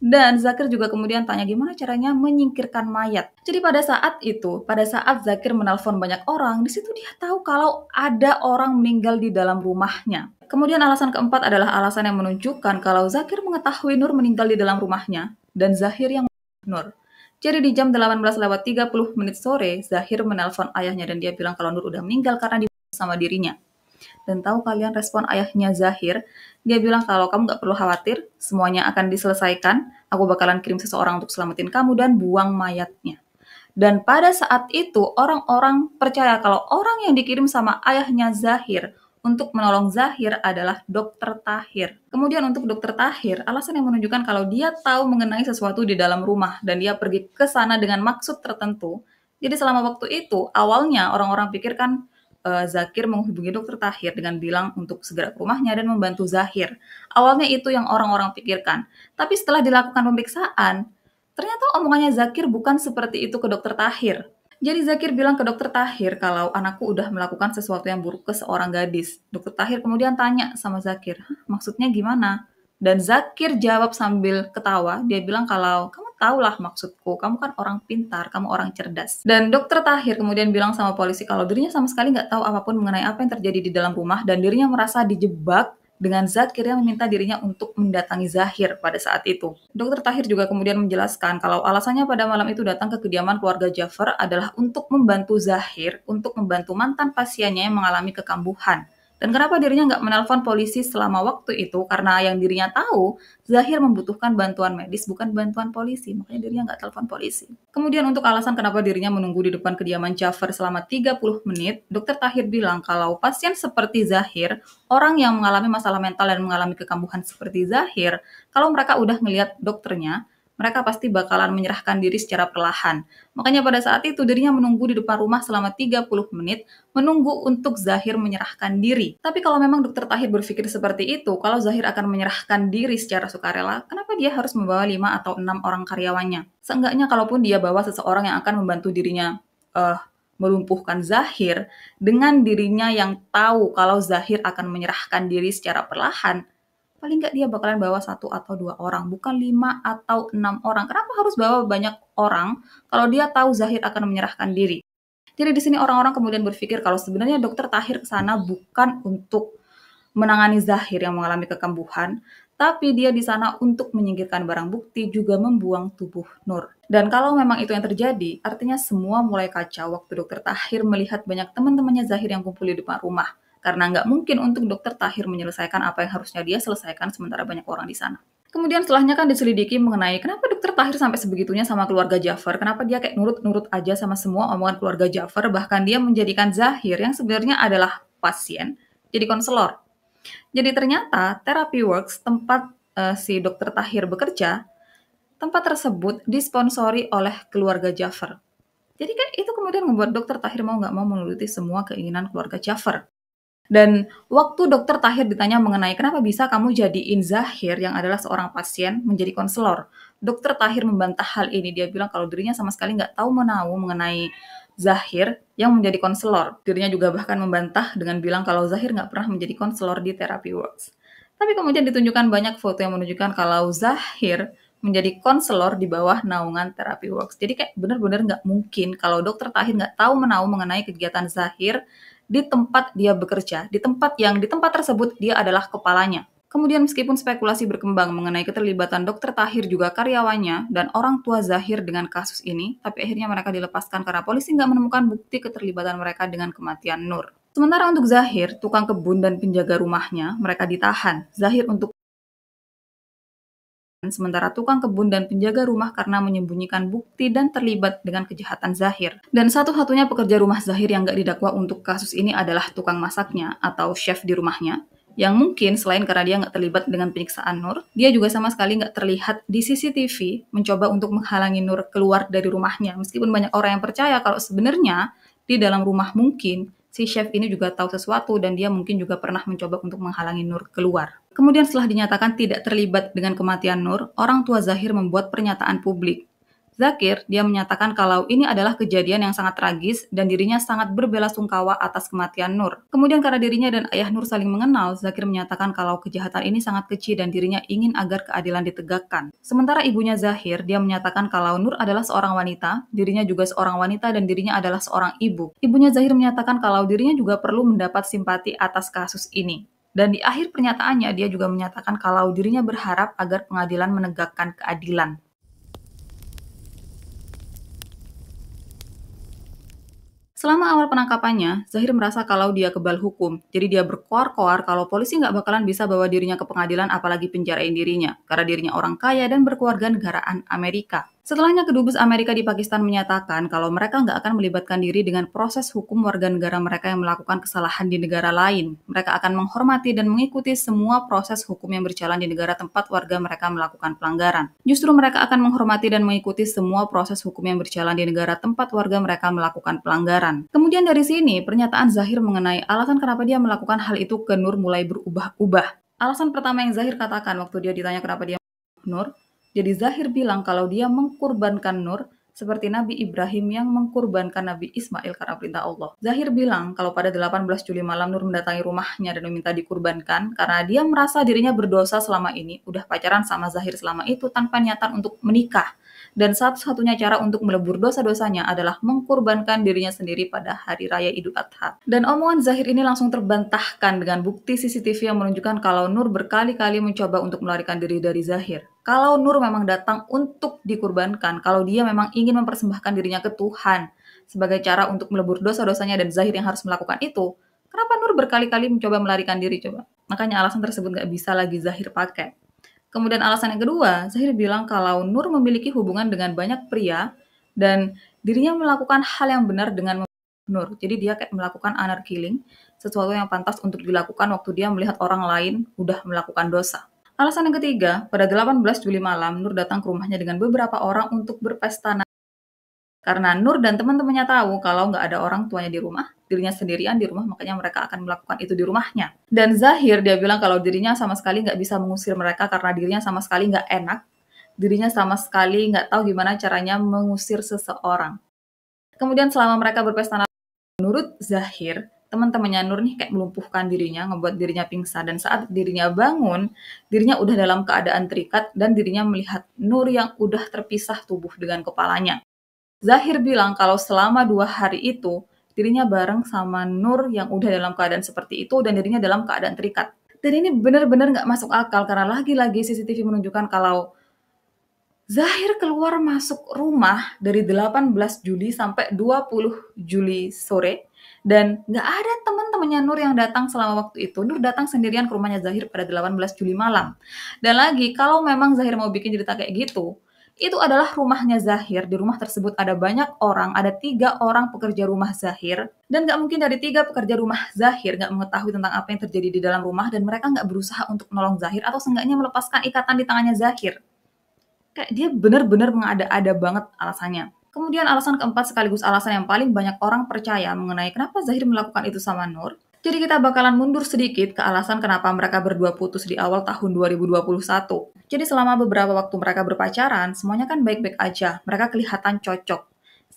Dan Zakir juga kemudian tanya gimana caranya menyingkirkan mayat. Jadi pada saat itu, pada saat Zakir menelpon banyak orang, di situ dia tahu kalau ada orang meninggal di dalam rumahnya. Kemudian alasan keempat adalah alasan yang menunjukkan kalau Zakir mengetahui Nur meninggal di dalam rumahnya dan Zahir yang Nur. Jadi di jam 18 lewat 30 menit sore, Zahir menelpon ayahnya dan dia bilang kalau Nur udah meninggal karena dibunuh sama dirinya. Dan tahu kalian respon ayahnya Zahir? Dia bilang kalau kamu gak perlu khawatir, semuanya akan diselesaikan. Aku bakalan kirim seseorang untuk selamatin kamu dan buang mayatnya. Dan pada saat itu orang-orang percaya kalau orang yang dikirim sama ayahnya Zahir untuk menolong Zahir adalah Dokter Tahir. Kemudian untuk Dokter Tahir, alasan yang menunjukkan kalau dia tahu mengenai sesuatu di dalam rumah dan dia pergi ke sana dengan maksud tertentu. Jadi selama waktu itu, awalnya orang-orang pikirkan uh, Zakir menghubungi dokter Tahir dengan bilang untuk segera ke rumahnya dan membantu Zahir. Awalnya itu yang orang-orang pikirkan. Tapi setelah dilakukan pemeriksaan, ternyata omongannya Zakir bukan seperti itu ke dokter Tahir. Jadi Zakir bilang ke dokter Tahir kalau anakku udah melakukan sesuatu yang buruk ke seorang gadis. Dokter Tahir kemudian tanya sama Zakir, maksudnya gimana? Dan Zakir jawab sambil ketawa, dia bilang kalau kamu tahulah maksudku, kamu kan orang pintar, kamu orang cerdas. Dan dokter Tahir kemudian bilang sama polisi kalau dirinya sama sekali nggak tahu apa pun mengenai apa yang terjadi di dalam rumah dan dirinya merasa dijebak dengan Zakir yang meminta dirinya untuk mendatangi Zahir pada saat itu. Dokter Tahir juga kemudian menjelaskan kalau alasannya pada malam itu datang ke kediaman keluarga Jafar adalah untuk membantu Zahir untuk membantu mantan pasiennya yang mengalami kekambuhan. Dan kenapa dirinya nggak menelpon polisi selama waktu itu? Karena yang dirinya tahu, Zahir membutuhkan bantuan medis, bukan bantuan polisi. Makanya dirinya nggak telepon polisi. Kemudian untuk alasan kenapa dirinya menunggu di depan kediaman Jafar selama 30 menit, dokter Tahir bilang kalau pasien seperti Zahir, orang yang mengalami masalah mental dan mengalami kekambuhan seperti Zahir, kalau mereka udah ngelihat dokternya, mereka pasti bakalan menyerahkan diri secara perlahan. Makanya pada saat itu dirinya menunggu di depan rumah selama 30 menit, menunggu untuk Zahir menyerahkan diri. Tapi kalau memang dokter Tahir berpikir seperti itu, kalau Zahir akan menyerahkan diri secara sukarela, kenapa dia harus membawa 5 atau 6 orang karyawannya? Seenggaknya kalaupun dia bawa seseorang yang akan membantu dirinya uh, melumpuhkan Zahir, dengan dirinya yang tahu kalau Zahir akan menyerahkan diri secara perlahan, paling nggak dia bakalan bawa satu atau dua orang, bukan lima atau enam orang. Kenapa harus bawa banyak orang kalau dia tahu Zahir akan menyerahkan diri? Jadi di sini orang-orang kemudian berpikir kalau sebenarnya dokter Tahir ke sana bukan untuk menangani Zahir yang mengalami kekambuhan, tapi dia di sana untuk menyingkirkan barang bukti juga membuang tubuh Nur. Dan kalau memang itu yang terjadi, artinya semua mulai kacau waktu dokter Tahir melihat banyak teman-temannya Zahir yang kumpul di depan rumah karena nggak mungkin untuk dokter Tahir menyelesaikan apa yang harusnya dia selesaikan sementara banyak orang di sana. Kemudian setelahnya kan diselidiki mengenai kenapa dokter Tahir sampai sebegitunya sama keluarga Jafar, kenapa dia kayak nurut-nurut aja sama semua omongan keluarga Jafar, bahkan dia menjadikan Zahir yang sebenarnya adalah pasien jadi konselor. Jadi ternyata Therapy Works, tempat uh, si dokter Tahir bekerja, tempat tersebut disponsori oleh keluarga Jafar. Jadi kan itu kemudian membuat dokter Tahir mau nggak mau menuruti semua keinginan keluarga Jafar. Dan waktu dokter Tahir ditanya mengenai kenapa bisa kamu jadiin Zahir yang adalah seorang pasien menjadi konselor, dokter Tahir membantah hal ini. Dia bilang kalau dirinya sama sekali nggak tahu menahu mengenai Zahir yang menjadi konselor. Dirinya juga bahkan membantah dengan bilang kalau Zahir nggak pernah menjadi konselor di Therapy Works. Tapi kemudian ditunjukkan banyak foto yang menunjukkan kalau Zahir menjadi konselor di bawah naungan Therapy Works. Jadi kayak benar-benar nggak mungkin kalau dokter Tahir nggak tahu menahu mengenai kegiatan Zahir di tempat dia bekerja, di tempat yang di tempat tersebut dia adalah kepalanya. Kemudian meskipun spekulasi berkembang mengenai keterlibatan dokter Tahir juga karyawannya dan orang tua Zahir dengan kasus ini, tapi akhirnya mereka dilepaskan karena polisi nggak menemukan bukti keterlibatan mereka dengan kematian Nur. Sementara untuk Zahir, tukang kebun dan penjaga rumahnya, mereka ditahan. Zahir untuk sementara tukang kebun dan penjaga rumah karena menyembunyikan bukti dan terlibat dengan kejahatan Zahir. Dan satu-satunya pekerja rumah Zahir yang gak didakwa untuk kasus ini adalah tukang masaknya atau chef di rumahnya, yang mungkin selain karena dia nggak terlibat dengan penyiksaan Nur, dia juga sama sekali nggak terlihat di CCTV mencoba untuk menghalangi Nur keluar dari rumahnya. Meskipun banyak orang yang percaya kalau sebenarnya di dalam rumah mungkin si chef ini juga tahu sesuatu dan dia mungkin juga pernah mencoba untuk menghalangi Nur keluar. Kemudian setelah dinyatakan tidak terlibat dengan kematian Nur, orang tua Zahir membuat pernyataan publik Zakir, dia menyatakan kalau ini adalah kejadian yang sangat tragis dan dirinya sangat berbela sungkawa atas kematian Nur. Kemudian karena dirinya dan ayah Nur saling mengenal, Zakir menyatakan kalau kejahatan ini sangat kecil dan dirinya ingin agar keadilan ditegakkan. Sementara ibunya Zahir, dia menyatakan kalau Nur adalah seorang wanita, dirinya juga seorang wanita dan dirinya adalah seorang ibu. Ibunya Zahir menyatakan kalau dirinya juga perlu mendapat simpati atas kasus ini. Dan di akhir pernyataannya, dia juga menyatakan kalau dirinya berharap agar pengadilan menegakkan keadilan. Selama awal penangkapannya, Zahir merasa kalau dia kebal hukum, jadi dia berkoar-koar kalau polisi nggak bakalan bisa bawa dirinya ke pengadilan apalagi penjarain dirinya, karena dirinya orang kaya dan berkeluarga negaraan Amerika. Setelahnya kedubes Amerika di Pakistan menyatakan kalau mereka nggak akan melibatkan diri dengan proses hukum warga negara mereka yang melakukan kesalahan di negara lain. Mereka akan menghormati dan mengikuti semua proses hukum yang berjalan di negara tempat warga mereka melakukan pelanggaran. Justru mereka akan menghormati dan mengikuti semua proses hukum yang berjalan di negara tempat warga mereka melakukan pelanggaran. Kemudian dari sini, pernyataan Zahir mengenai alasan kenapa dia melakukan hal itu ke Nur mulai berubah-ubah. Alasan pertama yang Zahir katakan waktu dia ditanya kenapa dia Nur, jadi Zahir bilang kalau dia mengkurbankan Nur seperti Nabi Ibrahim yang mengkurbankan Nabi Ismail karena perintah Allah. Zahir bilang kalau pada 18 Juli malam Nur mendatangi rumahnya dan meminta dikurbankan karena dia merasa dirinya berdosa selama ini, udah pacaran sama Zahir selama itu tanpa niatan untuk menikah dan satu-satunya cara untuk melebur dosa-dosanya adalah mengkurbankan dirinya sendiri pada hari raya Idul Adha. Dan omongan Zahir ini langsung terbantahkan dengan bukti CCTV yang menunjukkan kalau Nur berkali-kali mencoba untuk melarikan diri dari Zahir. Kalau Nur memang datang untuk dikurbankan, kalau dia memang ingin mempersembahkan dirinya ke Tuhan sebagai cara untuk melebur dosa-dosanya dan Zahir yang harus melakukan itu, kenapa Nur berkali-kali mencoba melarikan diri coba? Makanya alasan tersebut nggak bisa lagi Zahir pakai. Kemudian alasan yang kedua, Zahir bilang kalau Nur memiliki hubungan dengan banyak pria dan dirinya melakukan hal yang benar dengan Nur. Jadi dia kayak melakukan honor killing, sesuatu yang pantas untuk dilakukan waktu dia melihat orang lain udah melakukan dosa. Alasan yang ketiga, pada 18 Juli malam, Nur datang ke rumahnya dengan beberapa orang untuk berpesta karena Nur dan teman-temannya tahu kalau nggak ada orang tuanya di rumah, dirinya sendirian di rumah, makanya mereka akan melakukan itu di rumahnya. Dan Zahir dia bilang kalau dirinya sama sekali nggak bisa mengusir mereka karena dirinya sama sekali nggak enak, dirinya sama sekali nggak tahu gimana caranya mengusir seseorang. Kemudian selama mereka berpesta menurut Zahir, teman-temannya Nur nih kayak melumpuhkan dirinya, ngebuat dirinya pingsan dan saat dirinya bangun, dirinya udah dalam keadaan terikat dan dirinya melihat Nur yang udah terpisah tubuh dengan kepalanya. Zahir bilang kalau selama dua hari itu, dirinya bareng sama Nur yang udah dalam keadaan seperti itu dan dirinya dalam keadaan terikat. Dan ini benar-benar nggak masuk akal karena lagi-lagi CCTV menunjukkan kalau Zahir keluar masuk rumah dari 18 Juli sampai 20 Juli sore dan nggak ada teman-temannya Nur yang datang selama waktu itu. Nur datang sendirian ke rumahnya Zahir pada 18 Juli malam. Dan lagi kalau memang Zahir mau bikin cerita kayak gitu, itu adalah rumahnya Zahir. Di rumah tersebut ada banyak orang, ada tiga orang pekerja rumah Zahir. Dan gak mungkin dari tiga pekerja rumah Zahir gak mengetahui tentang apa yang terjadi di dalam rumah dan mereka gak berusaha untuk menolong Zahir atau seenggaknya melepaskan ikatan di tangannya Zahir. Kayak dia benar-benar mengada-ada banget alasannya. Kemudian alasan keempat sekaligus alasan yang paling banyak orang percaya mengenai kenapa Zahir melakukan itu sama Nur jadi kita bakalan mundur sedikit ke alasan kenapa mereka berdua putus di awal tahun 2021. Jadi selama beberapa waktu mereka berpacaran, semuanya kan baik-baik aja. Mereka kelihatan cocok.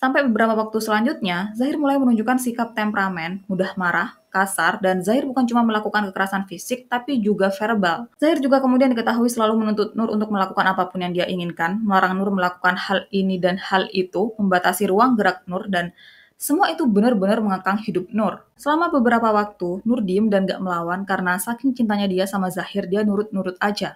Sampai beberapa waktu selanjutnya, Zahir mulai menunjukkan sikap temperamen, mudah marah, kasar, dan Zahir bukan cuma melakukan kekerasan fisik, tapi juga verbal. Zahir juga kemudian diketahui selalu menuntut Nur untuk melakukan apa pun yang dia inginkan, melarang Nur melakukan hal ini dan hal itu, membatasi ruang gerak Nur, dan semua itu benar-benar mengekang hidup Nur. Selama beberapa waktu, Nur diem dan gak melawan karena saking cintanya dia sama Zahir, dia nurut-nurut aja.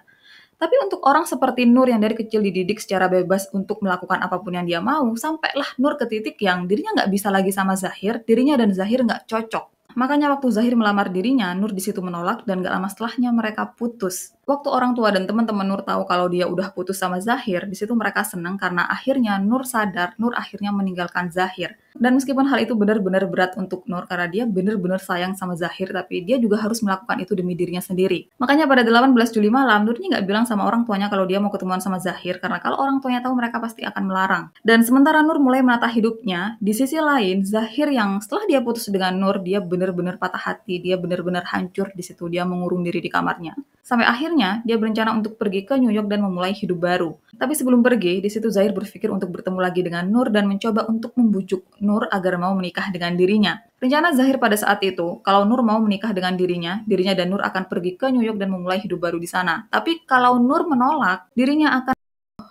Tapi untuk orang seperti Nur yang dari kecil dididik secara bebas untuk melakukan apa pun yang dia mau, sampailah Nur ke titik yang dirinya nggak bisa lagi sama Zahir, dirinya dan Zahir nggak cocok. Makanya waktu Zahir melamar dirinya, Nur di situ menolak dan gak lama setelahnya mereka putus. Waktu orang tua dan teman-teman Nur tahu kalau dia udah putus sama Zahir, di situ mereka senang karena akhirnya Nur sadar Nur akhirnya meninggalkan Zahir. Dan meskipun hal itu benar-benar berat untuk Nur karena dia benar-benar sayang sama Zahir, tapi dia juga harus melakukan itu demi dirinya sendiri. Makanya pada 18 Juli malam, Nur ini nggak bilang sama orang tuanya kalau dia mau ketemuan sama Zahir, karena kalau orang tuanya tahu mereka pasti akan melarang. Dan sementara Nur mulai menata hidupnya, di sisi lain, Zahir yang setelah dia putus dengan Nur, dia benar-benar patah hati, dia benar-benar hancur di situ, dia mengurung diri di kamarnya. Sampai akhirnya dia berencana untuk pergi ke New York dan memulai hidup baru. Tapi sebelum pergi, di situ Zahir berpikir untuk bertemu lagi dengan Nur dan mencoba untuk membujuk Nur agar mau menikah dengan dirinya. Rencana Zahir pada saat itu, kalau Nur mau menikah dengan dirinya, dirinya dan Nur akan pergi ke New York dan memulai hidup baru di sana. Tapi kalau Nur menolak, dirinya akan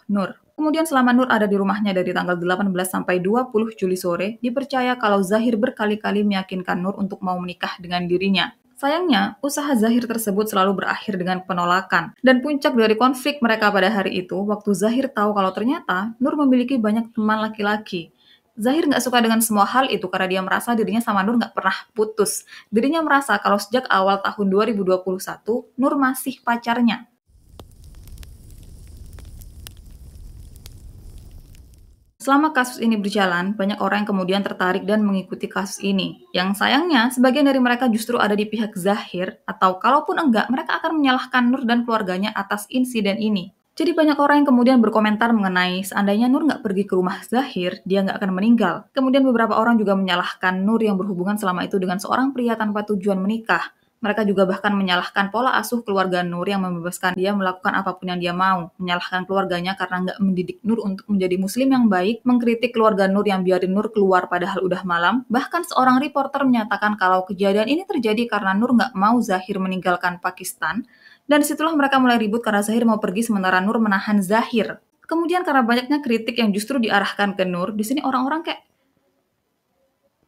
Nur. Kemudian selama Nur ada di rumahnya dari tanggal 18 sampai 20 Juli sore, dipercaya kalau Zahir berkali-kali meyakinkan Nur untuk mau menikah dengan dirinya. Sayangnya, usaha Zahir tersebut selalu berakhir dengan penolakan. Dan puncak dari konflik mereka pada hari itu, waktu Zahir tahu kalau ternyata Nur memiliki banyak teman laki-laki. Zahir nggak suka dengan semua hal itu karena dia merasa dirinya sama Nur nggak pernah putus. Dirinya merasa kalau sejak awal tahun 2021, Nur masih pacarnya. Selama kasus ini berjalan, banyak orang yang kemudian tertarik dan mengikuti kasus ini. Yang sayangnya, sebagian dari mereka justru ada di pihak Zahir, atau kalaupun enggak, mereka akan menyalahkan Nur dan keluarganya atas insiden ini. Jadi banyak orang yang kemudian berkomentar mengenai seandainya Nur nggak pergi ke rumah Zahir, dia nggak akan meninggal. Kemudian beberapa orang juga menyalahkan Nur yang berhubungan selama itu dengan seorang pria tanpa tujuan menikah. Mereka juga bahkan menyalahkan pola asuh keluarga Nur yang membebaskan dia melakukan apa pun yang dia mau, menyalahkan keluarganya karena nggak mendidik Nur untuk menjadi muslim yang baik, mengkritik keluarga Nur yang biarin Nur keluar padahal udah malam. Bahkan seorang reporter menyatakan kalau kejadian ini terjadi karena Nur nggak mau Zahir meninggalkan Pakistan, dan di situlah mereka mulai ribut karena Zahir mau pergi sementara Nur menahan Zahir. Kemudian karena banyaknya kritik yang justru diarahkan ke Nur, di sini orang-orang kayak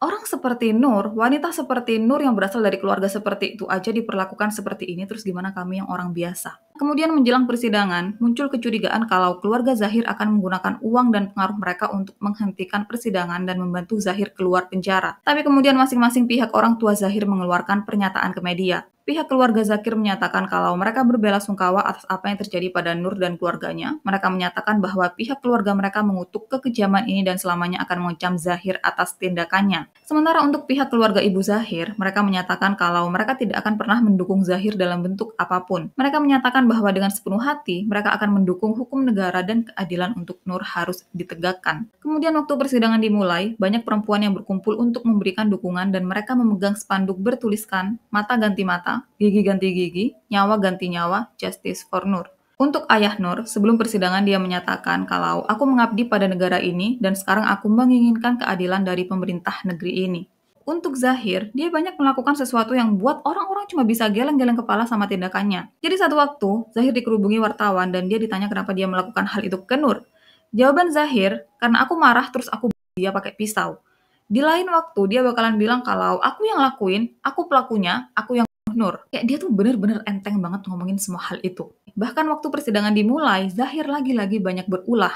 Orang seperti Nur, wanita seperti Nur yang berasal dari keluarga seperti itu aja diperlakukan seperti ini, terus gimana kami yang orang biasa? Kemudian menjelang persidangan, muncul kecurigaan kalau keluarga Zahir akan menggunakan uang dan pengaruh mereka untuk menghentikan persidangan dan membantu Zahir keluar penjara. Tapi kemudian masing-masing pihak orang tua Zahir mengeluarkan pernyataan ke media. Pihak keluarga Zakir menyatakan kalau mereka berbela sungkawa atas apa yang terjadi pada Nur dan keluarganya. Mereka menyatakan bahwa pihak keluarga mereka mengutuk kekejaman ini dan selamanya akan mengecam Zahir atas tindakannya. Sementara untuk pihak keluarga Ibu Zahir, mereka menyatakan kalau mereka tidak akan pernah mendukung Zahir dalam bentuk apa pun. Mereka menyatakan bahwa dengan sepenuh hati, mereka akan mendukung hukum negara dan keadilan untuk Nur harus ditegakkan. Kemudian waktu persidangan dimulai, banyak perempuan yang berkumpul untuk memberikan dukungan dan mereka memegang spanduk bertuliskan mata ganti mata, gigi ganti gigi, nyawa ganti nyawa, justice for Nur. Untuk ayah Nur, sebelum persidangan dia menyatakan kalau aku mengabdi pada negara ini dan sekarang aku menginginkan keadilan dari pemerintah negeri ini. Untuk Zahir, dia banyak melakukan sesuatu yang buat orang-orang cuma bisa geleng-geleng kepala sama tindakannya. Jadi satu waktu, Zahir dikerubungi wartawan dan dia ditanya kenapa dia melakukan hal itu ke Nur. Jawaban Zahir, karena aku marah terus aku dia pakai pisau. Di lain waktu, dia bakalan bilang kalau aku yang lakuin, aku pelakunya, aku yang Nur. Kayak dia tuh bener-bener enteng banget ngomongin semua hal itu. Bahkan waktu persidangan dimulai, Zahir lagi-lagi banyak berulah.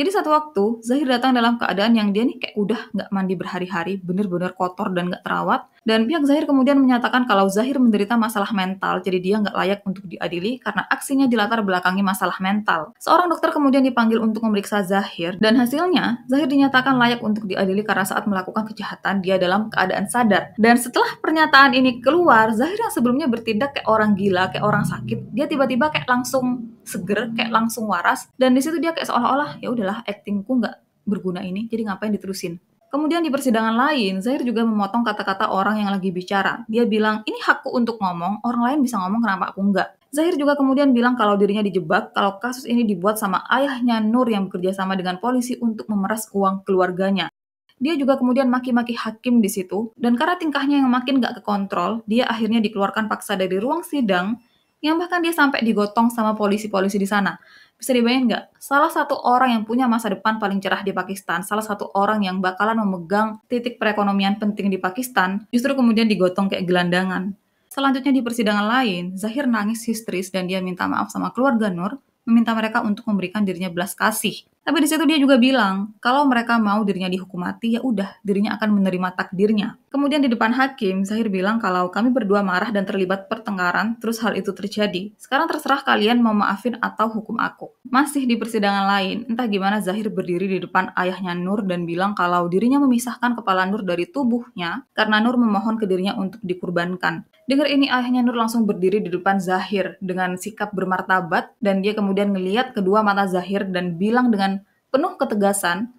Jadi satu waktu, Zahir datang dalam keadaan yang dia nih kayak udah nggak mandi berhari-hari, bener-bener kotor dan nggak terawat. Dan pihak Zahir kemudian menyatakan kalau Zahir menderita masalah mental, jadi dia nggak layak untuk diadili karena aksinya dilatar belakangi masalah mental. Seorang dokter kemudian dipanggil untuk memeriksa Zahir, dan hasilnya, Zahir dinyatakan layak untuk diadili karena saat melakukan kejahatan, dia dalam keadaan sadar. Dan setelah pernyataan ini keluar, Zahir yang sebelumnya bertindak kayak orang gila, kayak orang sakit, dia tiba-tiba kayak langsung seger, kayak langsung waras, dan di situ dia kayak seolah-olah, ya udahlah actingku nggak berguna ini, jadi ngapain diterusin. Kemudian di persidangan lain, Zahir juga memotong kata-kata orang yang lagi bicara. Dia bilang, ini hakku untuk ngomong, orang lain bisa ngomong kenapa aku enggak. Zahir juga kemudian bilang kalau dirinya dijebak, kalau kasus ini dibuat sama ayahnya Nur yang bekerja sama dengan polisi untuk memeras uang keluarganya. Dia juga kemudian maki-maki hakim di situ, dan karena tingkahnya yang makin gak kekontrol, dia akhirnya dikeluarkan paksa dari ruang sidang, yang bahkan dia sampai digotong sama polisi-polisi di sana. Bisa dibayangin nggak? Salah satu orang yang punya masa depan paling cerah di Pakistan, salah satu orang yang bakalan memegang titik perekonomian penting di Pakistan, justru kemudian digotong kayak gelandangan. Selanjutnya di persidangan lain, Zahir nangis histeris dan dia minta maaf sama keluarga Nur, meminta mereka untuk memberikan dirinya belas kasih. Tapi di situ dia juga bilang, kalau mereka mau dirinya dihukum mati, ya udah, dirinya akan menerima takdirnya. Kemudian di depan hakim, Zahir bilang kalau kami berdua marah dan terlibat pertengkaran, terus hal itu terjadi. Sekarang terserah kalian mau maafin atau hukum aku. Masih di persidangan lain, entah gimana Zahir berdiri di depan ayahnya Nur dan bilang kalau dirinya memisahkan kepala Nur dari tubuhnya karena Nur memohon ke dirinya untuk dikurbankan. Dengar ini ayahnya Nur langsung berdiri di depan Zahir dengan sikap bermartabat dan dia kemudian ngeliat kedua mata Zahir dan bilang dengan penuh ketegasan,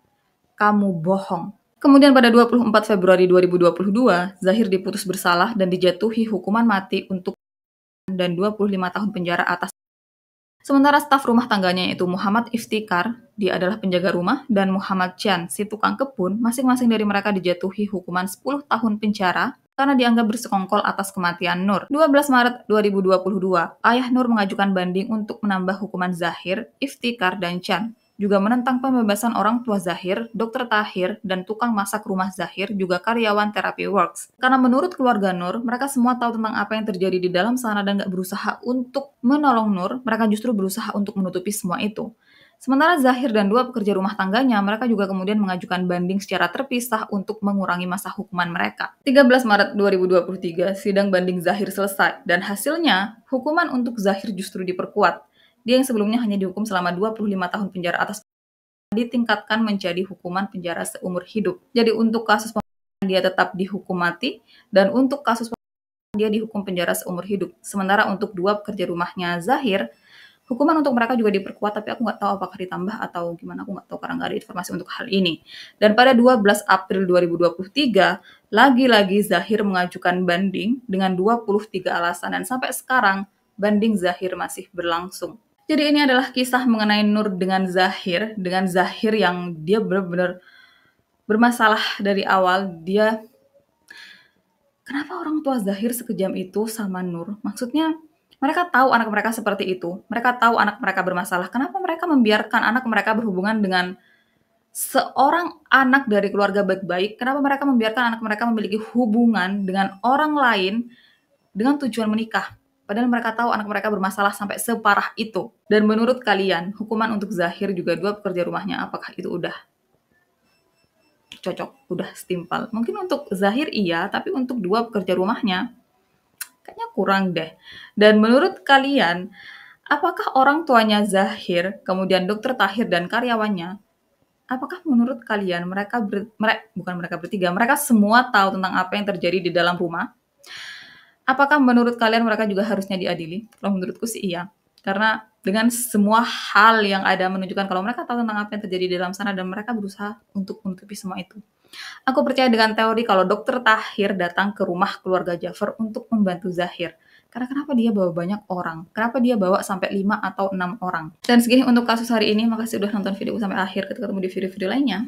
kamu bohong. Kemudian pada 24 Februari 2022, Zahir diputus bersalah dan dijatuhi hukuman mati untuk dan 25 tahun penjara atas Sementara staf rumah tangganya yaitu Muhammad Iftikar, dia adalah penjaga rumah, dan Muhammad Chan, si tukang kebun, masing-masing dari mereka dijatuhi hukuman 10 tahun penjara karena dianggap bersekongkol atas kematian Nur. 12 Maret 2022, ayah Nur mengajukan banding untuk menambah hukuman Zahir, Iftikar, dan Chan juga menentang pembebasan orang tua Zahir, dokter Tahir, dan tukang masak rumah Zahir, juga karyawan Therapy Works. Karena menurut keluarga Nur, mereka semua tahu tentang apa yang terjadi di dalam sana dan gak berusaha untuk menolong Nur, mereka justru berusaha untuk menutupi semua itu. Sementara Zahir dan dua pekerja rumah tangganya, mereka juga kemudian mengajukan banding secara terpisah untuk mengurangi masa hukuman mereka. 13 Maret 2023, sidang banding Zahir selesai, dan hasilnya, hukuman untuk Zahir justru diperkuat. Dia yang sebelumnya hanya dihukum selama 25 tahun penjara atas ditingkatkan menjadi hukuman penjara seumur hidup. Jadi untuk kasus dia tetap dihukum mati dan untuk kasus dia dihukum penjara seumur hidup. Sementara untuk dua pekerja rumahnya Zahir, Hukuman untuk mereka juga diperkuat, tapi aku nggak tahu apakah ditambah atau gimana, aku nggak tahu karena nggak ada informasi untuk hal ini. Dan pada 12 April 2023, lagi-lagi Zahir mengajukan banding dengan 23 alasan dan sampai sekarang banding Zahir masih berlangsung. Jadi ini adalah kisah mengenai Nur dengan Zahir, dengan Zahir yang dia benar-benar bermasalah dari awal. Dia kenapa orang tua Zahir sekejam itu sama Nur? Maksudnya mereka tahu anak mereka seperti itu. Mereka tahu anak mereka bermasalah. Kenapa mereka membiarkan anak mereka berhubungan dengan seorang anak dari keluarga baik-baik? Kenapa mereka membiarkan anak mereka memiliki hubungan dengan orang lain dengan tujuan menikah? Padahal mereka tahu anak mereka bermasalah sampai separah itu. Dan menurut kalian, hukuman untuk Zahir juga dua pekerja rumahnya, apakah itu udah cocok, udah setimpal? Mungkin untuk Zahir iya, tapi untuk dua pekerja rumahnya, kayaknya kurang deh. Dan menurut kalian, apakah orang tuanya Zahir, kemudian dokter Tahir dan karyawannya, apakah menurut kalian mereka ber, mereka bukan mereka bertiga, mereka semua tahu tentang apa yang terjadi di dalam rumah? Apakah menurut kalian mereka juga harusnya diadili? Kalau menurutku sih iya. Karena dengan semua hal yang ada menunjukkan kalau mereka tahu tentang apa yang terjadi di dalam sana dan mereka berusaha untuk menutupi semua itu. Aku percaya dengan teori kalau dokter Tahir datang ke rumah keluarga Jafar untuk membantu Zahir. Karena kenapa dia bawa banyak orang? Kenapa dia bawa sampai 5 atau 6 orang? Dan segini untuk kasus hari ini. Makasih udah nonton video sampai akhir. Kita ketemu di video-video lainnya.